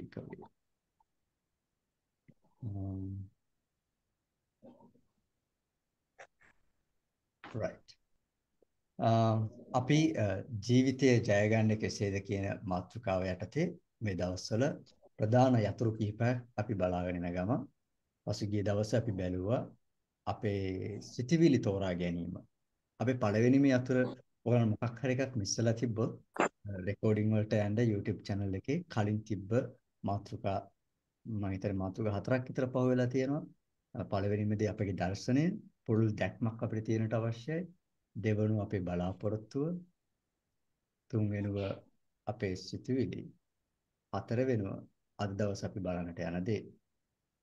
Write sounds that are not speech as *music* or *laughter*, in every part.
භික්කවේ um, right um, අපි uh, ජීවිතයේ ජය ගන්න කෙසේද කියන මාතෘකාව යටතේ මේ දවස්වල ප්‍රධාන යතුරු කිහිපයක් අපි බලාගෙන යන ගම පසුගිය දවසේ අපි බැලුවා අපේ සිටිවිලි තෝරා ගැනීම. අපේ පළවෙනි මේ යතුර ඔයාලා මොකක් හරි එකක් මිස්සලා තිබ්බොත් uh, රෙකෝඩින් වලට යන්න YouTube channel එකේ කලින් තිබ්බ මාතෘකා මම හිතන්නේ මාතෘකා හතරක් විතර පහ වෙලා තියෙනවා. පළවෙනිම දේ අපේ දර්ශනය පුළුල් දැක්මක් අපිට තියෙනට අවශ්‍යයි. දෙවනුව අපේ බලාපොරොත්තුව තුන්වෙනුව අපේ සිතුවිලි හතර වෙනුව අද දවස් අපි බලන්නට යන දේ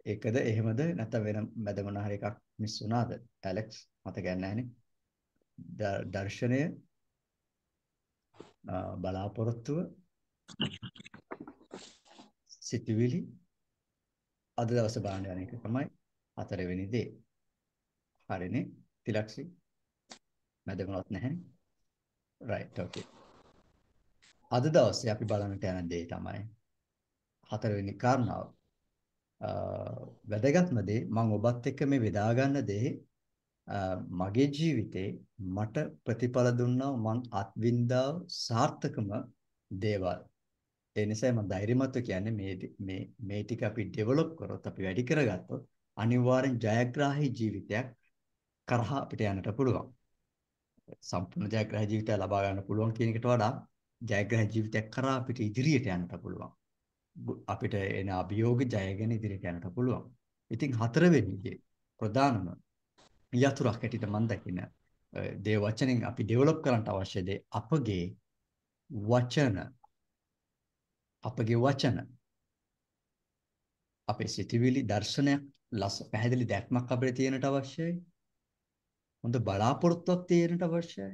ඒකද එහෙමද නැත්නම් වෙන මැද මොන හරි එකක් මිස් වුණාද ඇලෙක්ස් මතක නැහැනේ දර්ශනය බලාපොරොත්තුව සිතුවිලි අද දවසේ බලන්න යන එක තමයි හතරවෙනි දේ. හරිනේ? තිලක්ෂි මැද මොනවත් නැහැනේ right okay. අද දවසේ අපි බලන්නට යන දේ තමයි හතරවෙනි කාරණාව. වැදගත්ම දේ මම ඔබත් එක්ක මේ බෙදා ගන්න දේ මගේ ජීවිතේ මට ප්‍රතිඵල දුන්නා මං අත්විඳා සාර්ථකම දේවල්. ඒ නිසා මම ධෛර්යමත්ව කියන්නේ මේ මේ මේ ටික අපි ඩෙවලොප් කරොත් අපි වැඩි කරගත්තොත් අනිවාර්යෙන් ජයග්‍රාහී ජීවිතයක් කරහා අපිට යන්නට පුළුවන්. සම්පූර්ණ ජයග්‍රාහී ජීවිතය ලබා ගන්න පුළුවන් කියන එකට වඩා ජයග්‍රාහී ජීවිතයක් කරා අපිට ඉදිරියට යන්නට පුළුවන්. අපිට එන අභියෝග ජයගෙන ඉදිරියට යන්නට පුළුවන්. ඉතින් හතරවෙනි දේ ප්‍රධානම යතුරක් හැටියට මම දකින දේ වචනෙන් අපි ඩෙවලොප් කරන්න අවශ්‍ය දේ අපගේ වචන අපගේ වචන අපේ සිතවිලි දර්ශනයක් ලස් පැහැදිලි දැක්මක් අපිට තියෙනට අවශ්‍යයි. හොඳ බලාපොරොත්තුවක් තියෙනට අවශ්‍යයි.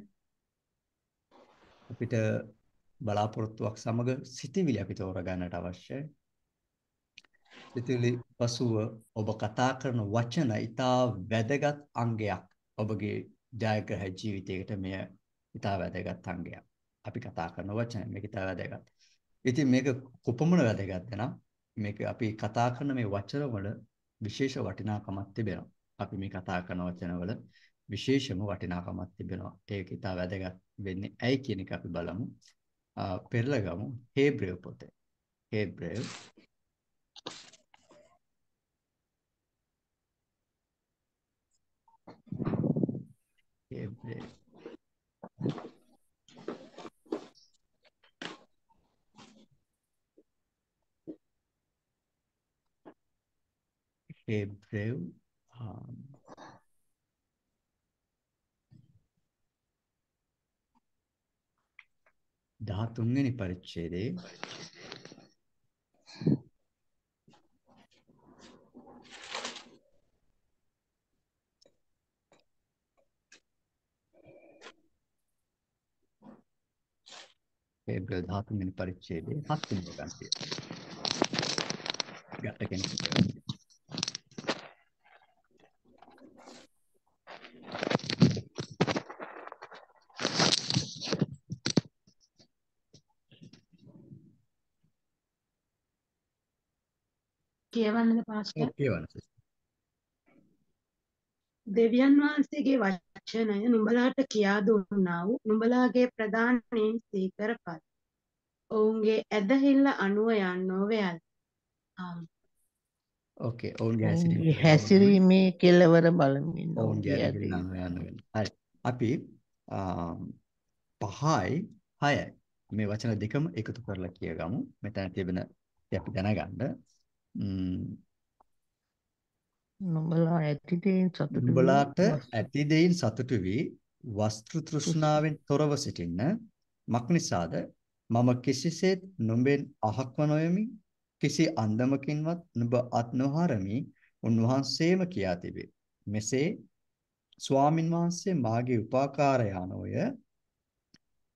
අපිට බලාපොරොත්තුවක් සමග සිතවිලි අපි තෝරගන්නට අවශ්‍යයි. සිතවිලි පසුව ඔබ කතා කරන වචන ඊටා වැදගත් අංගයක්. ඔබගේ ජයග්‍රහ ජීවිතයකට මෙය ඊටා වැදගත් අංගයක්. අපි කතා කරන වචන මේක ඊටා වැදගත්. ඉතින් මේක කොපමණ වැදගත්ද නම් මේක අපි කතා කරන මේ වචන වල විශේෂ වටිනාකමක් තිබෙනවා. අපි මේ කතා කරන වචන වල විශේෂම වටිනාකමක් තිබෙනවා. ඒක ඊටා වැදගත් වෙන්නේ ඇයි කියන එක අපි බලමු. පෙරලගමු හේබ්‍රේව පොතේ. හේබ්‍රේව හේබ්‍රේව හේබ්‍රේව දහතුන්වෙනි පරිච්ඡේදයේ ඒබ්‍රල් 13 වෙනි පරිච්ඡේදයේ 7 වෙනි ගන්තිය. ගත කෙනෙක්. කියවන්නද පාස්ටර්? කියවන්න. දෙවියන් වහන්සේගේ වචනය නුඹලාට කියා දුන්නා වූ නුඹලාගේ ප්‍රධානීන් සීකරපත්. ඔවුන්ගේ ඇදහිල්ල අනුව යන්නෝ වේල්. ඕකේ ඔවුන්ගේ හැසිරීම හැසිරීමේ කෙලවර බලමින් ඔවුන්ගේ හැසිරීම යන්න හරි. අපි පහයි හයයි මේ වචන දෙකම එකතු කරලා කියගමු. මෙතන තිබෙන අපි දැනගන්න නුඹලා ඇති දෙයින් සතුටු නුඹලාට ඇති දෙයින් සතුටු වී වස්තු තෘෂ්ණාවෙන් තොරව සිටින්න මක්නිසාද මම කිසිසේත් නුඹෙන් අහක්ව නොයමි. කිසි අන්දමකින්වත් නුඹ අත් නොහරමි. උන්වහන්සේම කියා තිබේ. මෙසේ ස්වාමින් වහන්සේ මාගේ උපකාරයානෝය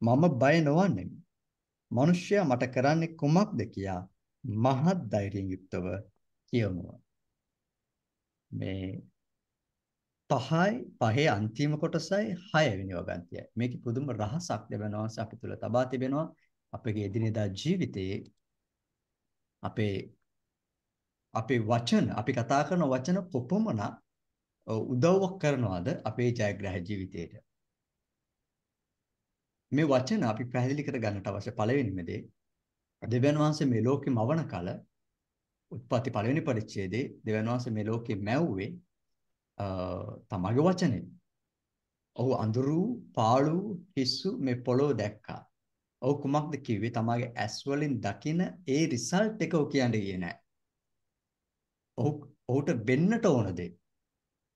මම බය නොවන්නෙමි. මිනිසයා මට කරන්නේ කුමක්ද කියා මහත් ධෛර්යයෙන් යුක්තව කියවනවා. මේ පහයි පහේ අන්තිම කොටසයි 6 වෙනි වගන්තියයි. මේකේ පුදුම රහසක් දෙවනවාස අපි තුල තබා තිබෙනවා අපගේ එදිනෙදා ජීවිතයේ අපේ අපේ වචන අපි කතා කරන වචන කොපමණ උදව්වක් කරනවද අපේ ජයග්‍රහ ජීවිතයට මේ වචන අපි පැහැදිලි කර ගන්නට අවශ්‍ය පළවෙනිම දේ දෙවියන් වහන්සේ මේ ලෝකෙ මවන කල උත්පත්ති පළවෙනි පරිච්ඡේදයේ දෙවියන් වහන්සේ මේ ලෝකෙ මැව්වේ තමගේ වචනේ. ඔහු අඳුරු, පාළු, හිස්සු මේ පොළොව දැක්කා. ඔහු කුමක්ද කිව්වේ? තමගේ ඇස් වලින් දකින ඒ රිසල්ට් එක ඔහු කියන්නේ ගියේ නැහැ. ඔහු ඔහුට වෙන්නට ඕන දේ.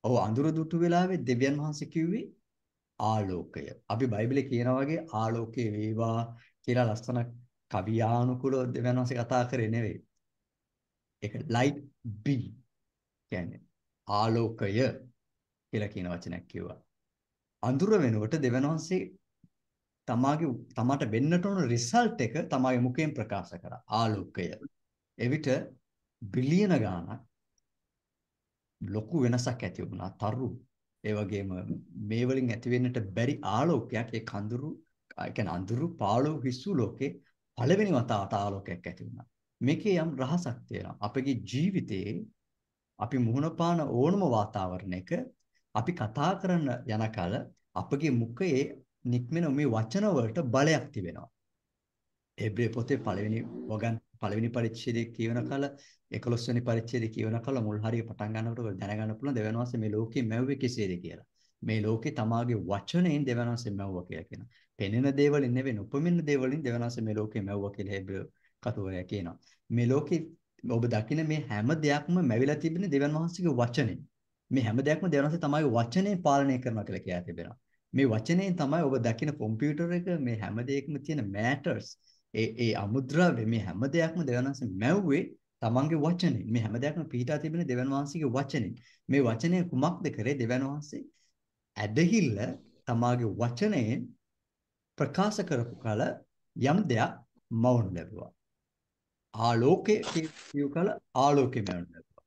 ඔහු අඳුර දුටු වෙලාවේ දෙවියන් වහන්සේ කිව්වේ ආලෝකය. අපි බයිබලේ කියනා වගේ ආලෝකයේ වේවා කියලා ලස්සන කවියානුකූලව දෙවියන් වහන්සේ කතා කරේ නෙවෙයි. ඒක light be කියන්නේ ආලෝකය කියලා කියන වචනයක් කිව්වා. අඳුර වෙනකොට දෙවියන් වහන්සේ තමාගේ තමාට වෙන්නට ඕන රිසල්ට් එක තමාගේ මුඛයෙන් ප්‍රකාශ කරා ආලෝකය. එවිට බිලියන ගාණක් ලොකු වෙනසක් ඇති වුණා තරු ඒ වගේම මේ වලින් ඇති වෙන්නට බැරි ආලෝකයක් ඒ කඳුරු ඒ කියන්නේ අඳුරු පාළු හිස්සු ලෝකේ පළවෙනි වතාවට ආලෝකයක් ඇති වුණා මේකේ යම් රහසක් තියෙනවා අපගේ ජීවිතයේ අපි මුහුණ පාන ඕනම වාතාවරණයක අපි කතා කරන යන කල අපගේ මුඛයේ නික්මෙන මේ වචන වලට බලයක් තිබෙනවා එබ්‍රේ පොතේ පළවෙනි වගන් පළවෙනි පරිච්ඡේදයේ කියවන කල 11 වෙනි පරිච්ඡේදයේ කියවන කල මුල් හරිය පටන් ගන්නකොට දැනගන්න පුළුවන් දෙවියන් වහන්සේ මේ ලෝකේ මැව්වේ කෙසේද කියලා. මේ ලෝකේ තමාගේ වචනයෙන් දෙවියන් වහන්සේ මැව්වා කියලා කියනවා. පෙනෙන දේවලින් නෙවෙයි උපමින්න දේවලින් දෙවියන් වහන්සේ මේ ලෝකේ මැව්වා කියලා හෙබ්‍රේ කතෝලයා කියනවා. මේ ලෝකේ ඔබ දකින මේ හැම දෙයක්ම මැවිලා තිබෙන දෙවියන් වහන්සේගේ වචනේ. මේ හැම දෙයක්ම දෙවියන් වහන්සේ තමයි වචනේ පාලනය කරනවා කියලා කියලා තිබෙනවා. මේ වචනයෙන් තමයි ඔබ දකින කම්පියුටර් එක මේ හැම දෙයකම තියෙන මැටර්ස් ඒ ඒ අමුද්‍රව්‍ය මේ හැම දෙයක්ම දෙවියන් වහන්සේ මැව්වේ තමන්ගේ වචනේ මේ හැම දෙයක්ම පිටා තිබෙන දෙවියන් වහන්සේගේ වචනේ මේ වචනේ කුමක්ද කරේ දෙවියන් වහන්සේ ඇදහිල්ල තමාගේ වචනයෙන් ප්‍රකාශ කරපු කල යම් දෙයක් මවුණු ලැබුවා ආලෝකයේ කියු කල ආලෝකේ මවුණු ලැබුවා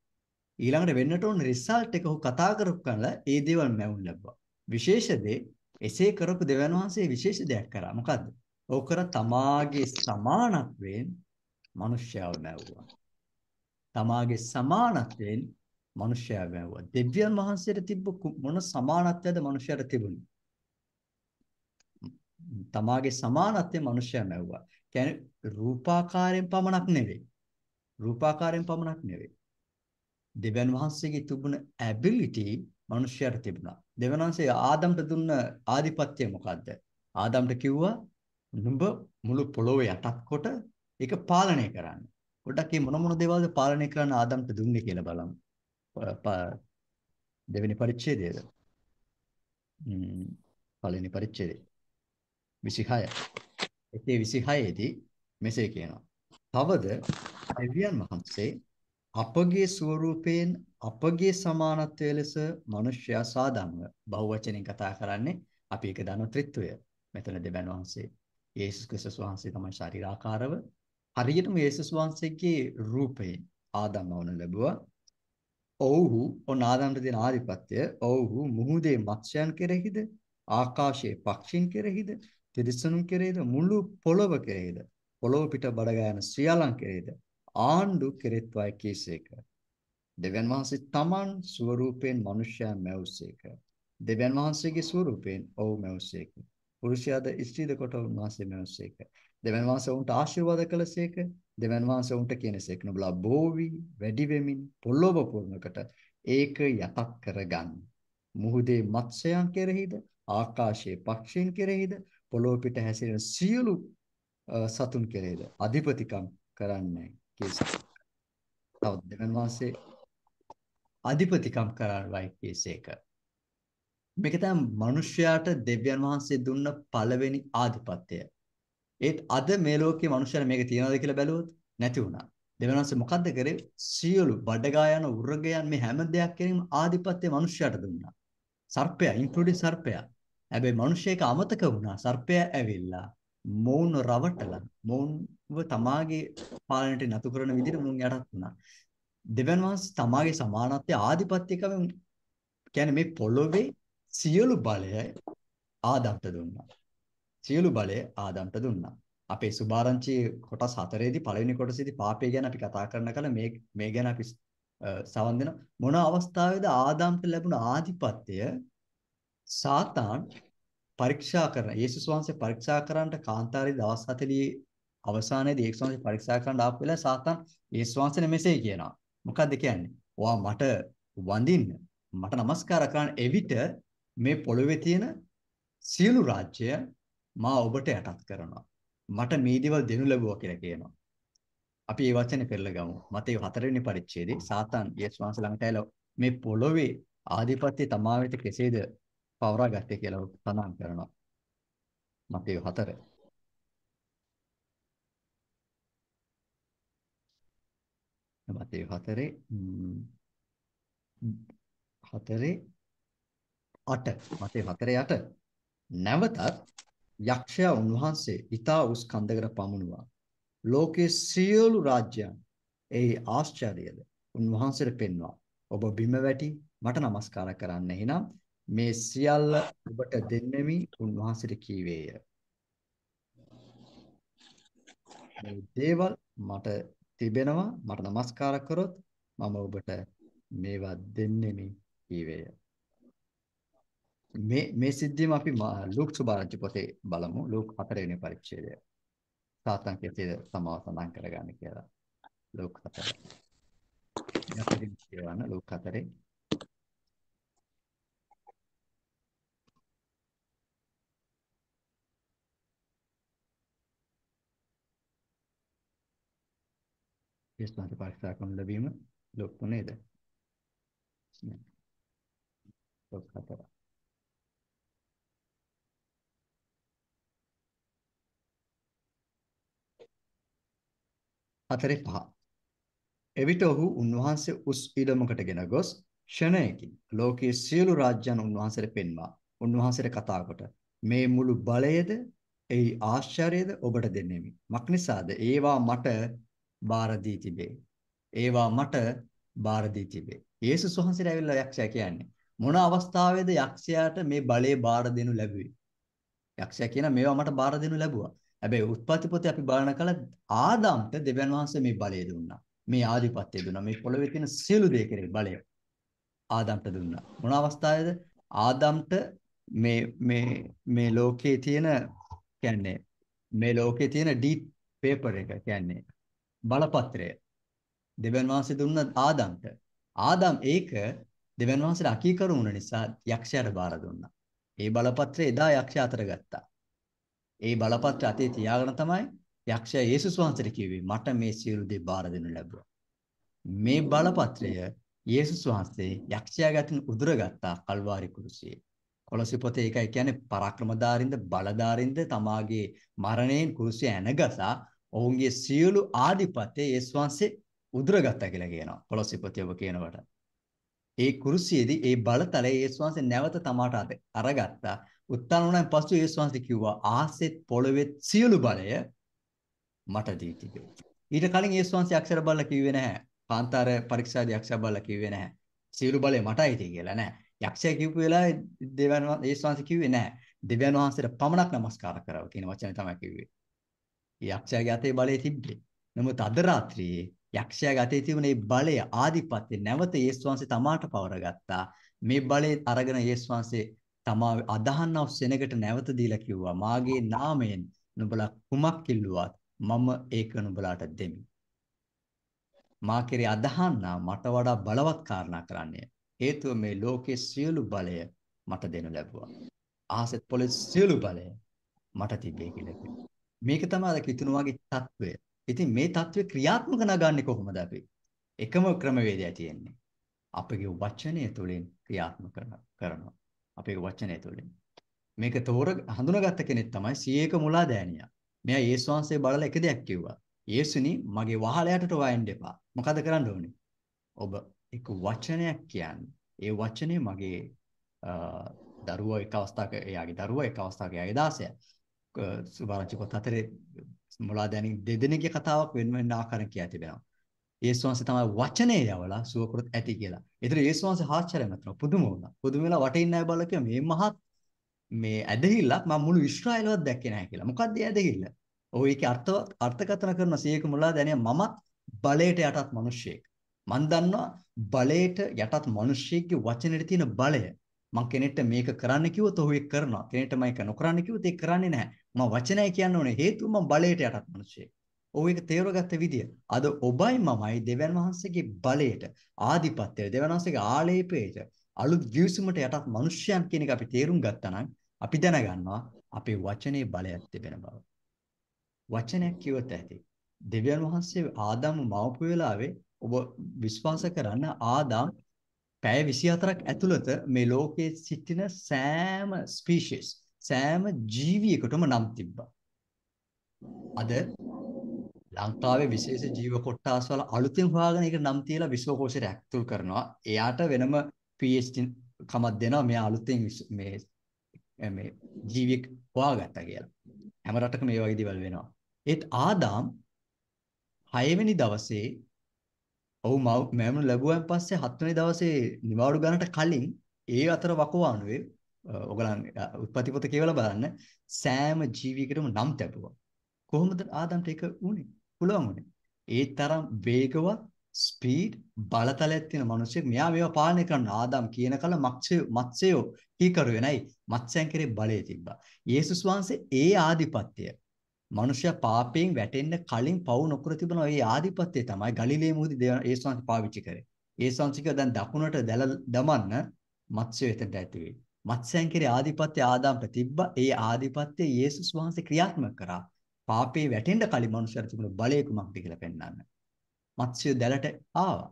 ඊළඟට වෙන්නට ඕන රිසල්ට් එක ඔහු කතා කරපු කල ඒ දේවල් මවුණු ලැබුවා විශේෂ දේ එසේ කරපු දෙවියන් වහන්සේ විශේෂ දෙයක් කරා මොකද්ද ඕකර තමාගේ සමානත්වයෙන් මිනිස්යාව මැව්වා. තමාගේ සමානත්වයෙන් මිනිස්යාව මැව්වා. දෙවියන් වහන්සේට තිබ්බ මොන සමානත්වයද මිනිස්යාට තිබුණේ? තමාගේ සමානත්වයෙන් මිනිස්යා මැව්වා. කියන්නේ රූපාකාරයෙන් පමණක් නෙවෙයි. රූපාකාරයෙන් පමණක් නෙවෙයි. දෙවියන් වහන්සේගේ තිබුණ ඇබිලිටි මිනිස්යාට තිබුණා. දෙවියන් වහන්සේ ආදම්ට දුන්න ආධිපත්‍යය මොකද්ද? ආදම්ට කිව්වා නුඹ මුළු පොළොව යටත් කොට ඒක පාලනය කරන්න. පොඩ්ඩක් මේ මොන මොන දේවල්ද පාලනය කරන්න ආදම්ට දුන්නේ කියලා බලමු. දෙවෙනි පරිච්ඡේදයේද? ම්ම් පළවෙනි පරිච්ඡේදය. 26. ඒකේ 26 දී මෙසේ කියනවා. තවද දෙවියන් වහන්සේ අපගේ ස්වරූපයෙන් අපගේ සමානත්වය ලෙස මිනිස්යා සාදම්ව බහුවචනෙන් කතා කරන්නේ අපි ඒක දන්න ත්‍රිත්වය. මෙතන දෙවියන් වහන්සේ යේසුස් ක්‍රිස්තුස් වහන්සේ තමයි ශරීරාකාරව හරියටම යේසුස් වහන්සේගේ රූපයෙන් ආදම් වුණ ලැබුවා. ඔව්හු ඔන්න ආදම්ට දෙන ආධිපත්‍ය ඔව්හු මුහුදේ මත්ස්‍යයන් කෙරෙහිද ආකාශයේ පක්ෂීන් කෙරෙහිද තිරිසනුන් කෙරෙහිද මුළු පොළොව කෙරෙහිද පොළොව පිට බඩ ගෑන සියලන් කෙරෙහිද ආණ්ඩු කෙරෙත්වයි කීසේක දෙවියන් වහන්සේ තමන් ස්වරූපයෙන් මිනිසයන් මැවුසේක දෙවියන් වහන්සේගේ ස්වරූපයෙන් ඔව් මැවුසේක පුරුෂයාද ස්ත්‍රීද කොට උන්වහන්සේ මෙවසේක. දෙවියන් වහන්සේ උන්ට ආශිර්වාද කළසේක. දෙවියන් වහන්සේ උන්ට කියනසේක නුඹලා බෝවි වැඩි වෙමින් පොළොව පුරනකට ඒක යටත් කරගන්න. මුහුදේ මත්ස්‍යයන් කෙරෙහිද ආකාශයේ පක්ෂීන් කෙරෙහිද පොළොව පිට හැසිරෙන සියලු සතුන් කෙරෙහිද අධිපතිකම් කරන්නේ කේසක. තවත් දෙවියන් වහන්සේ අධිපතිකම් කරවයි කේසේක. මේක තමයි මිනිස්යාට දෙවියන් වහන්සේ දුන්න පළවෙනි ආධිපත්‍යය. ඒත් අද මේ ලෝකයේ මිනිස්යාට මේක තියනවද කියලා බැලුවොත් නැති වුණා. දෙවියන් වහන්සේ මොකද්ද කරේ? සියලු බඩගා යන උර්ගයන් මේ හැම දෙයක් කෙරෙහිම ආධිපත්‍යය මිනිස්යාට දුන්නා. සර්පයා ඉන්ක්ලූඩින් සර්පයා. හැබැයි මිනිස්සෙක් අමතක වුණා. සර්පයා ඇවිල්ලා මොවුන් රවටලා මොවුන්ව තමාගේ පාලනයට නතු කරන විදිහට මොවුන් යටත් වුණා. දෙවියන් වහන්සේ තමාගේ සමානත්වය ආධිපත්‍යකම කියන්නේ මේ පොළොවේ සියලු බලය ආදම්ට දුන්නා. සියලු බලය ආදම්ට දුන්නා. අපේ සුභාරංචි කොටස් හතරේදී පළවෙනි කොටසේදී පාපය ගැන අපි කතා කරන කල මේ මේ ගැන අපි සවන් දෙන මොන අවස්ථාවේද ආදාම්ට ලැබුණ ආධිපත්‍ය සාතාන් පරීක්ෂා කරන යේසුස් වහන්සේ පරීක්ෂා කරන්නට කාන්තාරේ දවස් 40 අවසානයේදී යේසුස් වහන්සේ පරීක්ෂා කරන්න ආපු වෙලාව සාතාන් යේසුස් වහන්සේ මෙසේ කියනවා මොකද්ද කියන්නේ? "ඔයා මට වඳින්න මට নমස්කාර කරන්න එවිට මේ පොළොවේ තියෙන සියලු රාජ්‍ය මා ඔබට යටත් කරනවා. මට මේ දේවල් දෙනු ලැබුවා කියලා කියනවා. අපි මේ වචනේ පෙරලා ගමු. මතේ 4 වෙනි පරිච්ඡේදයේ සාතන් යේසුස් වහන්සේ ළඟට ඇවිල්ලා මේ පොළොවේ ආධිපත්‍ය තමා වෙත කෙසේද පවරා ගත්තේ කියලා සඳහන් කරනවා. මතේ 4 මතේ 4 හතරේ 8 මතේ 4 8 නැවතත් යක්ෂයා උන්වහන්සේ ඊතා උස් කන්දකට පමුණුවා. ලෝකයේ සියලු රාජ්‍යයන් ඒ ආශ්චර්යද උන්වහන්සේට පෙන්වා. ඔබ බිම වැටි මට নমස්කාර කරන්න. එහෙනම් මේ සියල්ල ඔබට දෙන්නෙමි උන්වහන්සේට කීවේය මේ දේවල් මට තිබෙනවා මට নমස්කාර කරොත් මම ඔබට මේවා දෙන්නෙමි කීවේය. මේ මේ සිද්ධියම අපි ලූක් සුභාරංචි පොතේ බලමු ලූක් 4 වෙනි පරිච්ඡේදය. සාතන් කෙසේද සමාව සඳහන් කරගන්නේ කියලා. ලූක් 4. යපරින් කියවන ලූක් 4 යස්නාති පරීක්ෂා කරන ලැබීම ලොක් නේද? ලොක් හතර. හතරේ පහ. එවිට ඔහු උන්වහන්සේ උස් ඉඩමකටගෙන ගොස් ක්ෂණයකින් ලෝකයේ සියලු රාජ්‍යයන් උන්වහන්සේට පෙන්වා උන්වහන්සේට කතා කොට මේ මුළු බලයද එහි ආශ්චර්යද ඔබට දෙන්නෙමි. මක්නිසාද ඒවා මට බාර දී තිබේ. ඒවා මට බාර දී තිබේ. යේසුස් වහන්සේට ඇවිල්ලා යක්ෂයා කියන්නේ මොන අවස්ථාවේද යක්ෂයාට මේ බලය බාර දෙනු ලැබුවේ? යක්ෂයා කියන මේවා මට බාර දෙනු ලැබුවා. හැබැයි උත්පත්ති පොතේ අපි බලන කල ආදාම්ට දෙවියන් වහන්සේ මේ බලය දුන්නා. මේ ආධිපත්‍යය දුන්නා. මේ පොළොවේ තියෙන සියලු දේ කෙරේ බලය ආදාම්ට දුන්නා. මොන අවස්ථාවේද? ආදාම්ට මේ මේ මේ ලෝකයේ තියෙන කියන්නේ මේ ලෝකයේ තියෙන ඩීප් පේපර් එක කියන්නේ බලපත්‍රය දෙවියන් වහන්සේ දුන්න ආදම්ට. ආදම් ඒක දෙවියන් වහන්සේට අකීකරු වුණ නිසා යක්ෂයාට බාර දුන්නා. ඒ බලපත්‍රය එදා යක්ෂයා අතර ගත්තා. ඒ බලපත්‍රය අතේ තියාගෙන තමයි යක්ෂයා යේසුස් වහන්සේට කිව්වේ මට මේ සියලු දේ බාර දෙනු ලැබුවා. මේ බලපත්‍රය යේසුස් වහන්සේ යක්ෂයා ගැතින් උදුරගත්තා කල්වාරි කුරුසියේ. කොලොසි පොතේ ඒකයි කියන්නේ පරාක්‍රමධාරින්ද බලධාරින්ද තමාගේ මරණයෙන් කුරුසිය ඇනගසා ඔවුන්ගේ සියලු ආධිපත්‍ය යේසුස් වහන්සේ උදුරගත්තා කියලා කියනවා. කොලොසි පොතේ ඔබ කියනකොට. ඒ කුරුසියේදී ඒ බලතලය යේසුස් වහන්සේ නැවත තමාට අරගත්තා. උත්තරන වුණාන් පසු යේසුස් වහන්සේ කිව්වා ආසෙත් පොළොවේ සියලු බලය මට දී තිබේ. ඊට කලින් යේසුස් වහන්සේ අක්ෂර බලලා කිව්වේ නැහැ. කාන්තාර පරීක්ෂාදී අක්ෂර බලලා කිව්වේ නැහැ. සියලු බලය මටයි තියෙ කියලා නැහැ. යක්ෂයා කිව්ව වෙලාවේ දෙවියන් යේසුස් වහන්සේ කිව්වේ නැහැ. දෙවියන් වහන්සේට පමණක් නමස්කාර කරව කියන වචනේ තමයි කිව්වේ. යක්ෂයාගේ අතේ බලය තිබ්බේ. නමුත් අද රාත්‍රියේ යක්ෂයාගේ අතේ තිබුණ මේ බලය ආධිපත්‍ය නැවත යේසුස් වහන්සේ තමාට පවරගත්තා. මේ බලය අරගෙන යේසුස් වහන්සේ තමා අදහන්නව සෙනගට නැවත දීලා කිව්වා මාගේ නාමයෙන් නුඹලා කුමක් කිල්ලුවත් මම ඒක නුඹලාට දෙමි. මා කෙරේ අදහන්නා මට වඩා බලවත් කාරණා කරන්නේ. හේතුව මේ ලෝකයේ සියලු බලය මට දෙනු ලැබුවා. ආසෙත් පොළේ සියලු බලය මට තිබේ කියලා කිව්වා. මේක තමයි අද කිතුණුවාගේ తත්වය. ඉතින් මේ తත්වය ක්‍රියාත්මක නගන්නේ කොහොමද අපි? එකම ක්‍රමවේදය තියෙන්නේ. අපගේ වචනය තුළින් ක්‍රියාත්මක කරනවා. අපේ වචනය තුළින්. මේක තෝර හඳුනාගත්ත කෙනෙක් තමයි සීයේක මුලා දෑනියා. මෙයා යේසුස් වහන්සේ බලලා එක දෙයක් කිව්වා. යේසුනි මගේ වහලයටට වයින් දෙපා. මොකද කරන්න ඕනේ? ඔබ එක වචනයක් කියන්නේ. ඒ වචනේ මගේ දරුවා එක අවස්ථාවක එයාගේ දරුවා එක අවස්ථාවක එයාගේ දාසයා සුභාරංචි පොත් හතරේ මුලා දැනින් දෙදෙනෙක්ගේ කතාවක් වෙන වෙන ආකාරයෙන් කියා තිබෙනවා. යේසුස් වහන්සේ තමයි වචනේ යවලා සුවකරොත් ඇති කියලා. ඒතර යේසුස් වහන්සේ ආශ්චර්යමත් වුණා. පුදුම වුණා. පුදුම වෙලා වටේ ඉන්න අය බලලා කිව්වා මේ මහත් මේ ඇදහිල්ලක් මම මුළු ඊශ්‍රායලවත් දැක්කේ නැහැ කියලා. මොකක්ද ඒ ඇදහිල්ල? ඔය ඒකේ අර්ථ අර්ථකථන කරන සියයක මුලා දැනිය මම බලයට යටත් මිනිස්සෙක්. මන් දන්නවා බලයට යටත් මිනිස්සෙක්ගේ වචනෙට තියෙන බලය. මං කෙනෙක්ට මේක කරන්න කිව්වොත් ඔහු ඒක කරනවා. කෙනෙක්ට මම ඒක නොකරන්න කිව්වොත් ඒක කරන්නේ නැහැ. මම වචනය කියන්න ඕනේ හේතුව මම බලයට යටත් මිනිස්සෙක්. ඔහු ඒක තේරගත්ත විදිය. අද ඔබයි මමයි දෙවියන් වහන්සේගේ බලයට, ආධිපත්‍යයට, දෙවියන් වහන්සේගේ ආලේපයට, අලුත් ගිවිසුමට යටත් මිනිසයන් කියන එක අපි තේරුම් ගත්තා නම් අපි දැනගන්නවා අපේ වචනේ බලයක් තිබෙන බව. වචනයක් කිව්වොත් ඇති. දෙවියන් වහන්සේ ආදාම මවපු වෙලාවේ ඔබ විශ්වාස කරන්න ආදාම් පැය 24ක් ඇතුළත මේ ලෝකයේ සිටින සෑම ස්පීෂිස් සෑම ජීවියකටම නම් තිබ්බා. අද ලංකාවේ විශේෂ ජීව කොට්ටාස් වල අලුතෙන් හොයාගෙන ඒක නම් තියලා විශ්වකෝෂයට ඇතුල් කරනවා. එයාට වෙනම PhD කමක් දෙනවා මෙයා අලුතෙන් මේ මේ ජීවියෙක් හොයාගත්තා කියලා. හැම රටකම මේ වගේ දේවල් වෙනවා. ඒත් ආදාම් 6 වෙනි දවසේ ඔව් මම ලැබුවන් පස්සේ 7 වෙනි දවසේ නිවාඩු ගන්නට කලින් ඒ අතර වකවානුවේ ඔයගලන් උත්පත්ති පොත කියවලා බලන්න සෑම ජීවියකටම නම් තැබුවා. කොහොමද ආදම්ට ඒක වුනේ? පුළුවන් වුනේ. ඒ තරම් වේගවත් ස්පීඩ් බලතලයක් තියෙන මිනිස්සෙක් මෙයා මේවා පාලනය කරන ආදම් කියන කල මත්ස්‍ය මත්ස්‍යෝ කීකරුවේ නැයි මත්ස්‍යයන් කෙරේ බලය තිබ්බා. යේසුස් වහන්සේ ඒ ආධිපත්‍යය මනුෂ්‍ය පාපයෙන් වැටෙන්න කලින් පව් නොකර තිබුණ ඒ ආධිපත්‍යය තමයි ගලිලේ මුහුදේ යේසුස් වහන්සේ පාවිච්චි කරේ. යේසුස් වහන්සේ දැන් දකුණට දැල දමන්න මත්ස්‍ය වෙතට ඇති වෙයි. මත්ස්‍යයන් කෙරේ ආධිපත්‍ය ආදාම්ට තිබ්බා. ඒ ආධිපත්‍ය යේසුස් වහන්සේ ක්‍රියාත්මක කරා. පාපේ වැටෙන්න කලින් මනුෂ්‍යර තිබුණ බලය කුමක්ද කියලා පෙන්වන්න. මත්ස්‍ය දැලට ආවා.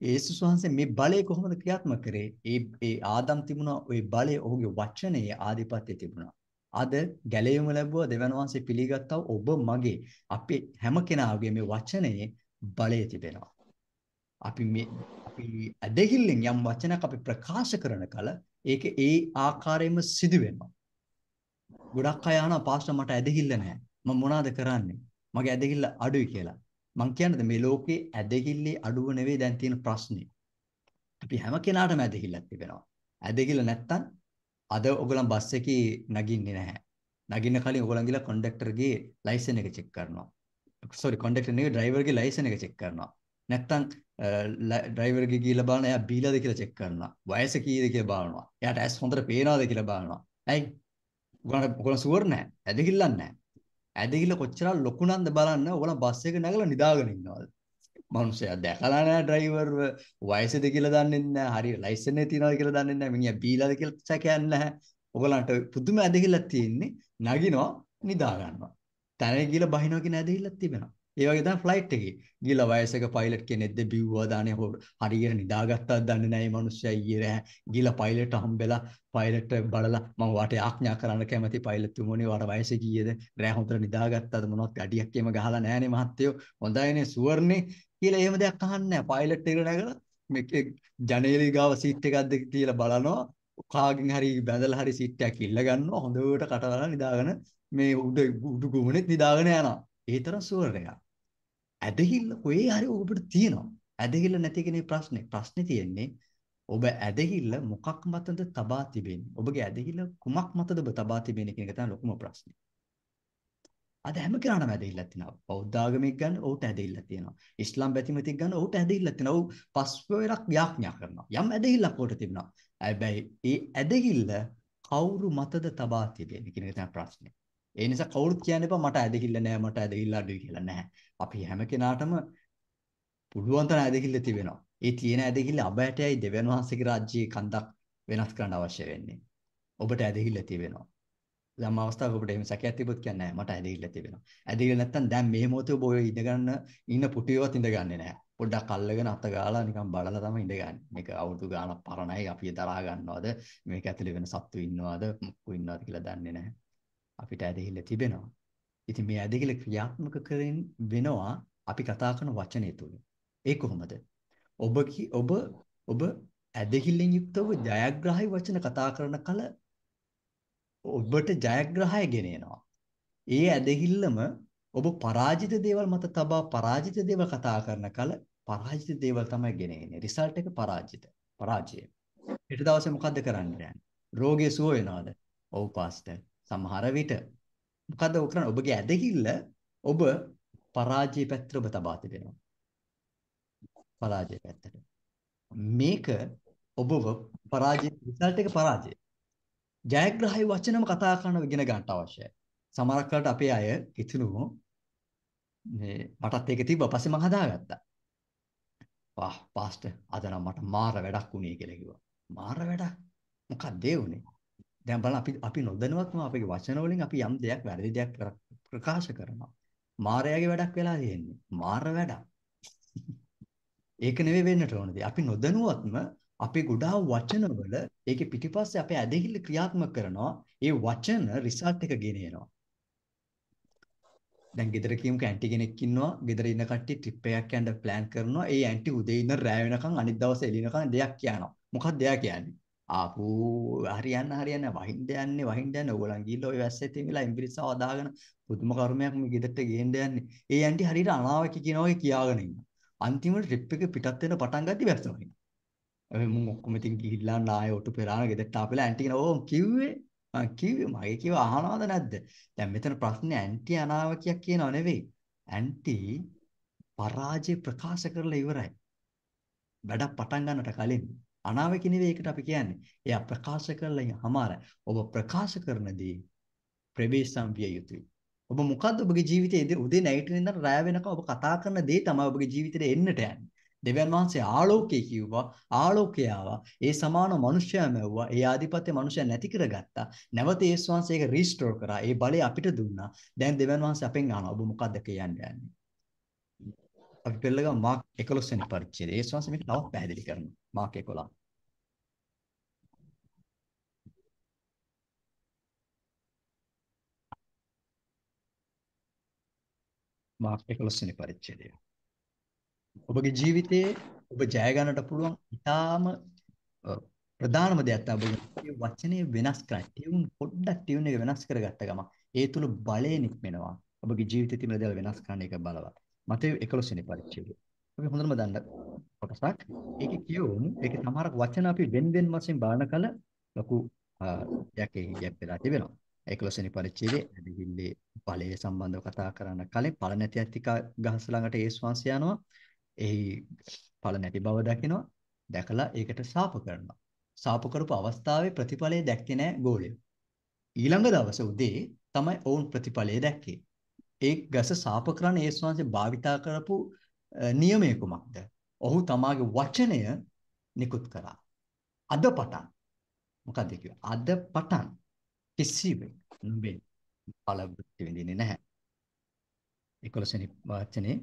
යේසුස් වහන්සේ මේ බලය කොහොමද ක්‍රියාත්මක කරේ? ඒ ඒ ආදම් තිබුණා ওই බලය ඔහුගේ වචනයේ ආධිපත්‍ය තිබුණා. අද ගැලවීම ලැබුවා දෙවන වහන්සේ පිළිගත්තා ඔබ මගේ අපේ හැම කෙනාගේ මේ වචනයේ බලය තිබෙනවා. අපි මේ අපි ඇදහිල්ලෙන් යම් වචනයක් අපි ප්‍රකාශ කරන කල ඒක ඒ ආකාරයෙන්ම සිදු වෙනවා. ගොඩක් අය අහනවා පාස්ටර් මට ඇදහිල්ල නැහැ. මම මොනවද කරන්නේ? මගේ ඇදහිල්ල අඩුයි කියලා. මං කියන්නද මේ ලෝකේ ඇදහිල්ලේ අඩුව නෙවෙයි දැන් තියෙන ප්‍රශ්නේ. අපි හැම කෙනාටම ඇදහිල්ලක් තිබෙනවා. ඇදහිල්ල නැත්තම් අද ඔයගොල්ලන් බස් එකේ නගින්නේ නැහැ. නගින්න කලින් ඔයගොල්ලන් ගිහලා කන්ඩක්ටර්ගේ ලයිසන් එක චෙක් කරනවා. සෝරි කන්ඩක්ටර් නෙවෙයි ඩ්‍රයිවර්ගේ ලයිසන් එක චෙක් කරනවා. නැත්තම් ඩ්‍රයිවර්ගේ ගිහලා බලන එයා බීලාද කියලා චෙක් කරනවා. වයස කීයද කියලා බලනවා. එයාට ඇස් හොඳට පේනවද කියලා බලනවා. ඇයි? ඔයගොල්ලන් ඔයගොල්ලන් සුවර් නැහැ. ඇදහිල්ලක් නැහැ. ඇදහිල්ල කොච්චර ලොකු නන්ද බලන්න ඔයගොල්ලන් බස් එක නැගලා නිදාගෙන ඉන්නවද? මනුස්සයා දැකලා නැහැ ඩ්‍රයිවර් වයසද කියලා දන්නේ නැහැ. හරි ලයිසන් එක තියනවද කියලා දන්නේ නැහැ. මිනිහා බීලාද කියලා සැකයක් නැහැ. ඔයගොල්ලන්ට පුදුම ඇදහිල්ලක් තියෙන්නේ. නගිනවා නිදා ගන්නවා. තැනේ ගිහලා බහිනවා කියන ඇදහිල්ලක් තිබෙනවා. ඒ වගේ තමයි ෆ්ලයිට් එකේ. ගිහලා වයසක පයිලට් කෙනෙක්ද බිව්වා දානේ හරියට නිදාගත්තද දන්නේ නැහැ මේ මිනිස්සයා ඊයේ රෑ. ගිහලා පයිලට් හම්බෙලා පයිලට් බලලා මම වාට ආඥා කරන්න කැමති පයිලට් තුමෝනේ වාට වයස කීයද? රෑ හොඳට නිදාගත්තද මොනවත් අඩියක් එම ගහලා නැහනේ මහත්තයෝ. හොඳයිනේ සුවර්නේ කියලා එහෙම දෙයක් අහන්නේ නැහැ. පයිලට් එක නැගලා මේ ජනේලි ගාව සීට් එකක්ද කියලා බලනවා. කාගෙන් හරි බැඳලා හරි සීට් එකක් ඉල්ල ගන්නවා. හොඳට කටවලා නිදාගෙන මේ උඩ උඩු ගුමනෙත් නිදාගෙන යනවා. ඒ තරම් සුවර් එකක්. ඇදහිල්ල කොහේ හරි ඔබට තියෙනවා. ඇදහිල්ල නැති කෙනේ ප්‍රශ්නේ. ප්‍රශ්නේ තියෙන්නේ ඔබ ඇදහිල්ල මොකක් මතද තබා තිබෙන්නේ? ඔබගේ ඇදහිල්ල කුමක් මතද ඔබ තබා තිබෙන්නේ කියන එක තමයි ලොකුම ප්‍රශ්නේ. අද හැම කෙනාටම ඇදහිල්ලක් තියෙනවා. බෞද්ධ ආගමික ගන්න ඔහුට ඇදහිල්ලක් තියෙනවා. ඉස්ලාම් බැතිමතික් ගන්න ඔහුට ඇදහිල්ලක් තියෙනවා. ඔහු පස්වෙරක් යාඥා කරනවා. යම් ඇදහිල්ලක් ඔහුට තිබෙනවා. හැබැයි ඒ ඇදහිල්ල කවුරු මතද තබා තිබෙන්නේ කියන එක තමයි ප්‍රශ්නේ. ඒ නිසා කවුරුත් කියන්න එපා මට ඇදහිල්ල නැහැ මට ඇදහිල්ල අඩුයි කියලා නැහැ. අපි හැම කෙනාටම පුළුවන් තරම් ඇදහිල්ල තිබෙනවා. ඒ තියෙන ඇදහිල්ල අබෑටයයි දෙවියන් වහන්සේගේ රාජ්‍යයේ කන්දක් වෙනස් කරන්න අවශ්‍ය වෙන්නේ. ඔබට ඇදහිල්ල තිබෙනවා. යම් අවස්ථාවක ඔබට එහෙම සැකයක් තිබුත් කියන්නේ නැහැ මට ඇදහිල්ල තිබෙනවා. ඇදහිල්ල නැත්තම් දැන් මේ මොහොතේ ඔබ ඔය ඉඳ ගන්න ඉන්න පුටියවත් ඉඳගන්නේ නැහැ. පොඩ්ඩක් අල්ලගෙන අත ගාලා නිකන් බලලා තමයි ඉඳගන්නේ. මේක අවුරුදු ගාණක් පරණයි අපි දරා ගන්නවද? මේක ඇතුලේ වෙන සත්තු ඉන්නවද? මොකු ඉන්නවද කියලා දන්නේ නැහැ. අපිට ඇදහිල්ල තිබෙනවා. ඉතින් මේ ඇදහිල්ල ක්‍රියාත්මක කරමින් වෙනවා අපි කතා කරන වචනේ තුල. ඒ කොහොමද? ඔබ ඔබ ඔබ ඇදහිල්ලෙන් යුක්තව ජයග්‍රාහී වචන කතා කරන කල ඔබට ජයග්‍රහය ගෙන එනවා. ඒ ඇදහිල්ලම ඔබ පරාජිත දේවල් මත තබා පරාජිත දේවල් කතා කරන කල පරාජිත දේවල් තමයි ගෙන එන්නේ. රිසල්ට් එක පරාජිත. පරාජය. ඊට දවසේ මොකද්ද කරන්න යන්නේ? රෝගය සුව වෙනවද? ඔව් පාස්ටර්. සමහර විට මොකද්ද ඔක කරන්නේ? ඔබගේ ඇදහිල්ල ඔබ පරාජය පැත්තට ඔබ තබා තිබෙනවා. පරාජය පැත්තට. මේක ඔබව පරාජය රිසල්ට් එක පරාජය. ජයග්‍රහයි වචනම කතා කරන ඉගෙන ගන්නට අවශ්‍යයි. සමහරක් වෙලාවට අපේ අය හිතනවා මේ මටත් ඒක තිබ්බා පස්සේ මම හදාගත්තා. වා පාස්ටර් අද නම් මට මාර වැඩක් වුණේ කියලා කිව්වා. මාර වැඩක්. මොකක්ද ඒ උනේ? දැන් බලන්න අපි අපි නොදැනුවත්ම අපේ වචන වලින් අපි යම් දෙයක් වැරදි දෙයක් ප්‍රකාශ කරනවා. මාරයාගේ වැඩක් වෙලා තියෙන්නේ. මාර වැඩක්. *laughs* ඒක නෙවෙයි වෙන්නට ඕනදී. අපි නොදැනුවත්ම අපේ ගොඩාක් වචනවල ඒකේ පිටිපස්සේ අපේ ඇදහිල්ල ක්‍රියාත්මක කරනවා. ඒ වචන රිසල්ට් එක ගෙනියනවා. දැන් ගෙදර කියමුක ඇන්ටි කෙනෙක් ඉන්නවා. ගෙදර ඉන්න කට්ටිය ට්‍රිප් එකක් යන්න ප්ලෑන් කරනවා. ඒ ඇන්ටි උදේ ඉඳන් රෑ වෙනකන් අනිත් දවසේ එළිනකන් දෙයක් කියනවා. මොකක්ද එයා කියන්නේ? ආපු හරියන්න හරියන්න වහින්ද යන්නේ වහින්ද යන්නේ ඕගොල්ලන් ගිහිල්ලා ওই වැස්සේ තියලා ඉම්පිරිස්සව අදාගෙන පුදුම කර්මයක් මේ ගෙදරට ගේන්න යන්නේ. ඒ ඇන්ටි හරියට අනාවකි කියන වගේ කියාගෙන ඉන්නවා. අන්තිමට ට්‍රිප් එක පිටත් වෙන පටන් ගද්දි වැස්සනවා. අපි මුන් ඔක්කොම ඉතින් ගිහිල්ලා නාය ඔටු පෙරාන ගෙදරට ආපෙලා ඇන්ටි කියන ඕ කිව්වේ මං කිව්වේ මගේ කිව්ව අහනවද නැද්ද? දැන් මෙතන ප්‍රශ්නේ ඇන්ටි අනාවකියක් කියනව නෙවෙයි. ඇන්ටි පරාජය ප්‍රකාශ කරලා ඉවරයි. වැඩක් පටන් ගන්නට කලින් අනාවකි නෙවෙයි ඒකට අපි කියන්නේ. එයා ප්‍රකාශ කරලා හමාරයි. ඔබ ප්‍රකාශ කරන දේ ප්‍රවේශම් විය යුතුයි. ඔබ මොකද්ද ඔබගේ ජීවිතයේ උදේ නැගිටින ඉඳන් රැය වෙනකම් ඔබ කතා කරන දේ තමයි ඔබගේ ජීවිතේට එන්නට යන්නේ. දෙවියන් වහන්සේ ආලෝකය කිව්වා ආලෝකය ආවා. ඒ සමාන මනුෂ්‍යයා මැව්වා ඒ ආධිපත්‍ය මනුෂ්‍යයා නැති කරගත්තා. නැවත යේසුස් වහන්සේ ඒක රීස්ටෝර් කරා. ඒ බලය අපිට දුන්නා. දැන් දෙවියන් වහන්සේ අපෙන් අහනවා ඔබ මොකද්ද කියන්නේ? අපි පෙළගමු මාක් 11 වෙනි පරිච්ඡේදය. යේසුස් වහන්සේ මේක තවත් පැහැදිලි කරනවා. මාක් 11 මාක් 11 වෙනි පරිච්ඡේදය. ඔබගේ ජීවිතයේ ඔබ ජය ගන්නට පුළුවන් ඉතාම ප්‍රධානම දෙයක් තමයි ඔබගේ වචනේ වෙනස් කරන්න. ටියුන් පොඩ්ඩක් ටියුන් එක වෙනස් කරගත්ත ගමන් ඒ තුල බලය නික්මෙනවා. ඔබගේ ජීවිතයේ තියෙන දේවල් වෙනස් කරන්න එක බලවත්. මතේ 11 වෙනි පරිච්ඡේදය. අපි හොඳටම දන්න කොටසක්. ඒකේ කියවමු. ඒකේ සමහරක් වචන අපි වෙන වෙන වශයෙන් බලන කල ලොකු දෙයක් ඒකක් වෙලා තිබෙනවා. 11 වෙනි පරිච්ඡේදයේ ඇදහිල්ලේ බලය සම්බන්ධව කතා කරන්න කලින් පළ නැති ඇතික ගහස ළඟට ඒස් වංශය යනවා. එහි ඵල නැති බව දකිනවා. දැකලා ඒකට සාප කරනවා. සාප කරපු අවස්ථාවේ ප්‍රතිඵලය දැක්කේ නැහැ ගෝලයෝ. ඊළඟ දවසේ උදේ තමයි ඔවුන් ප්‍රතිඵලය දැක්කේ. ඒ ගස සාප කරන්න ඒ ස්වාංශේ භාවිතා කරපු නියමය කුමක්ද? ඔහු තමාගේ වචනය නිකුත් කරා. අද පටන් මොකක්ද කිව්වේ? අද පටන් කිසිවෙක් නුඹේ ඵල වෘත්ති විඳින්නේ නැහැ. 11 වෙනි වචනේ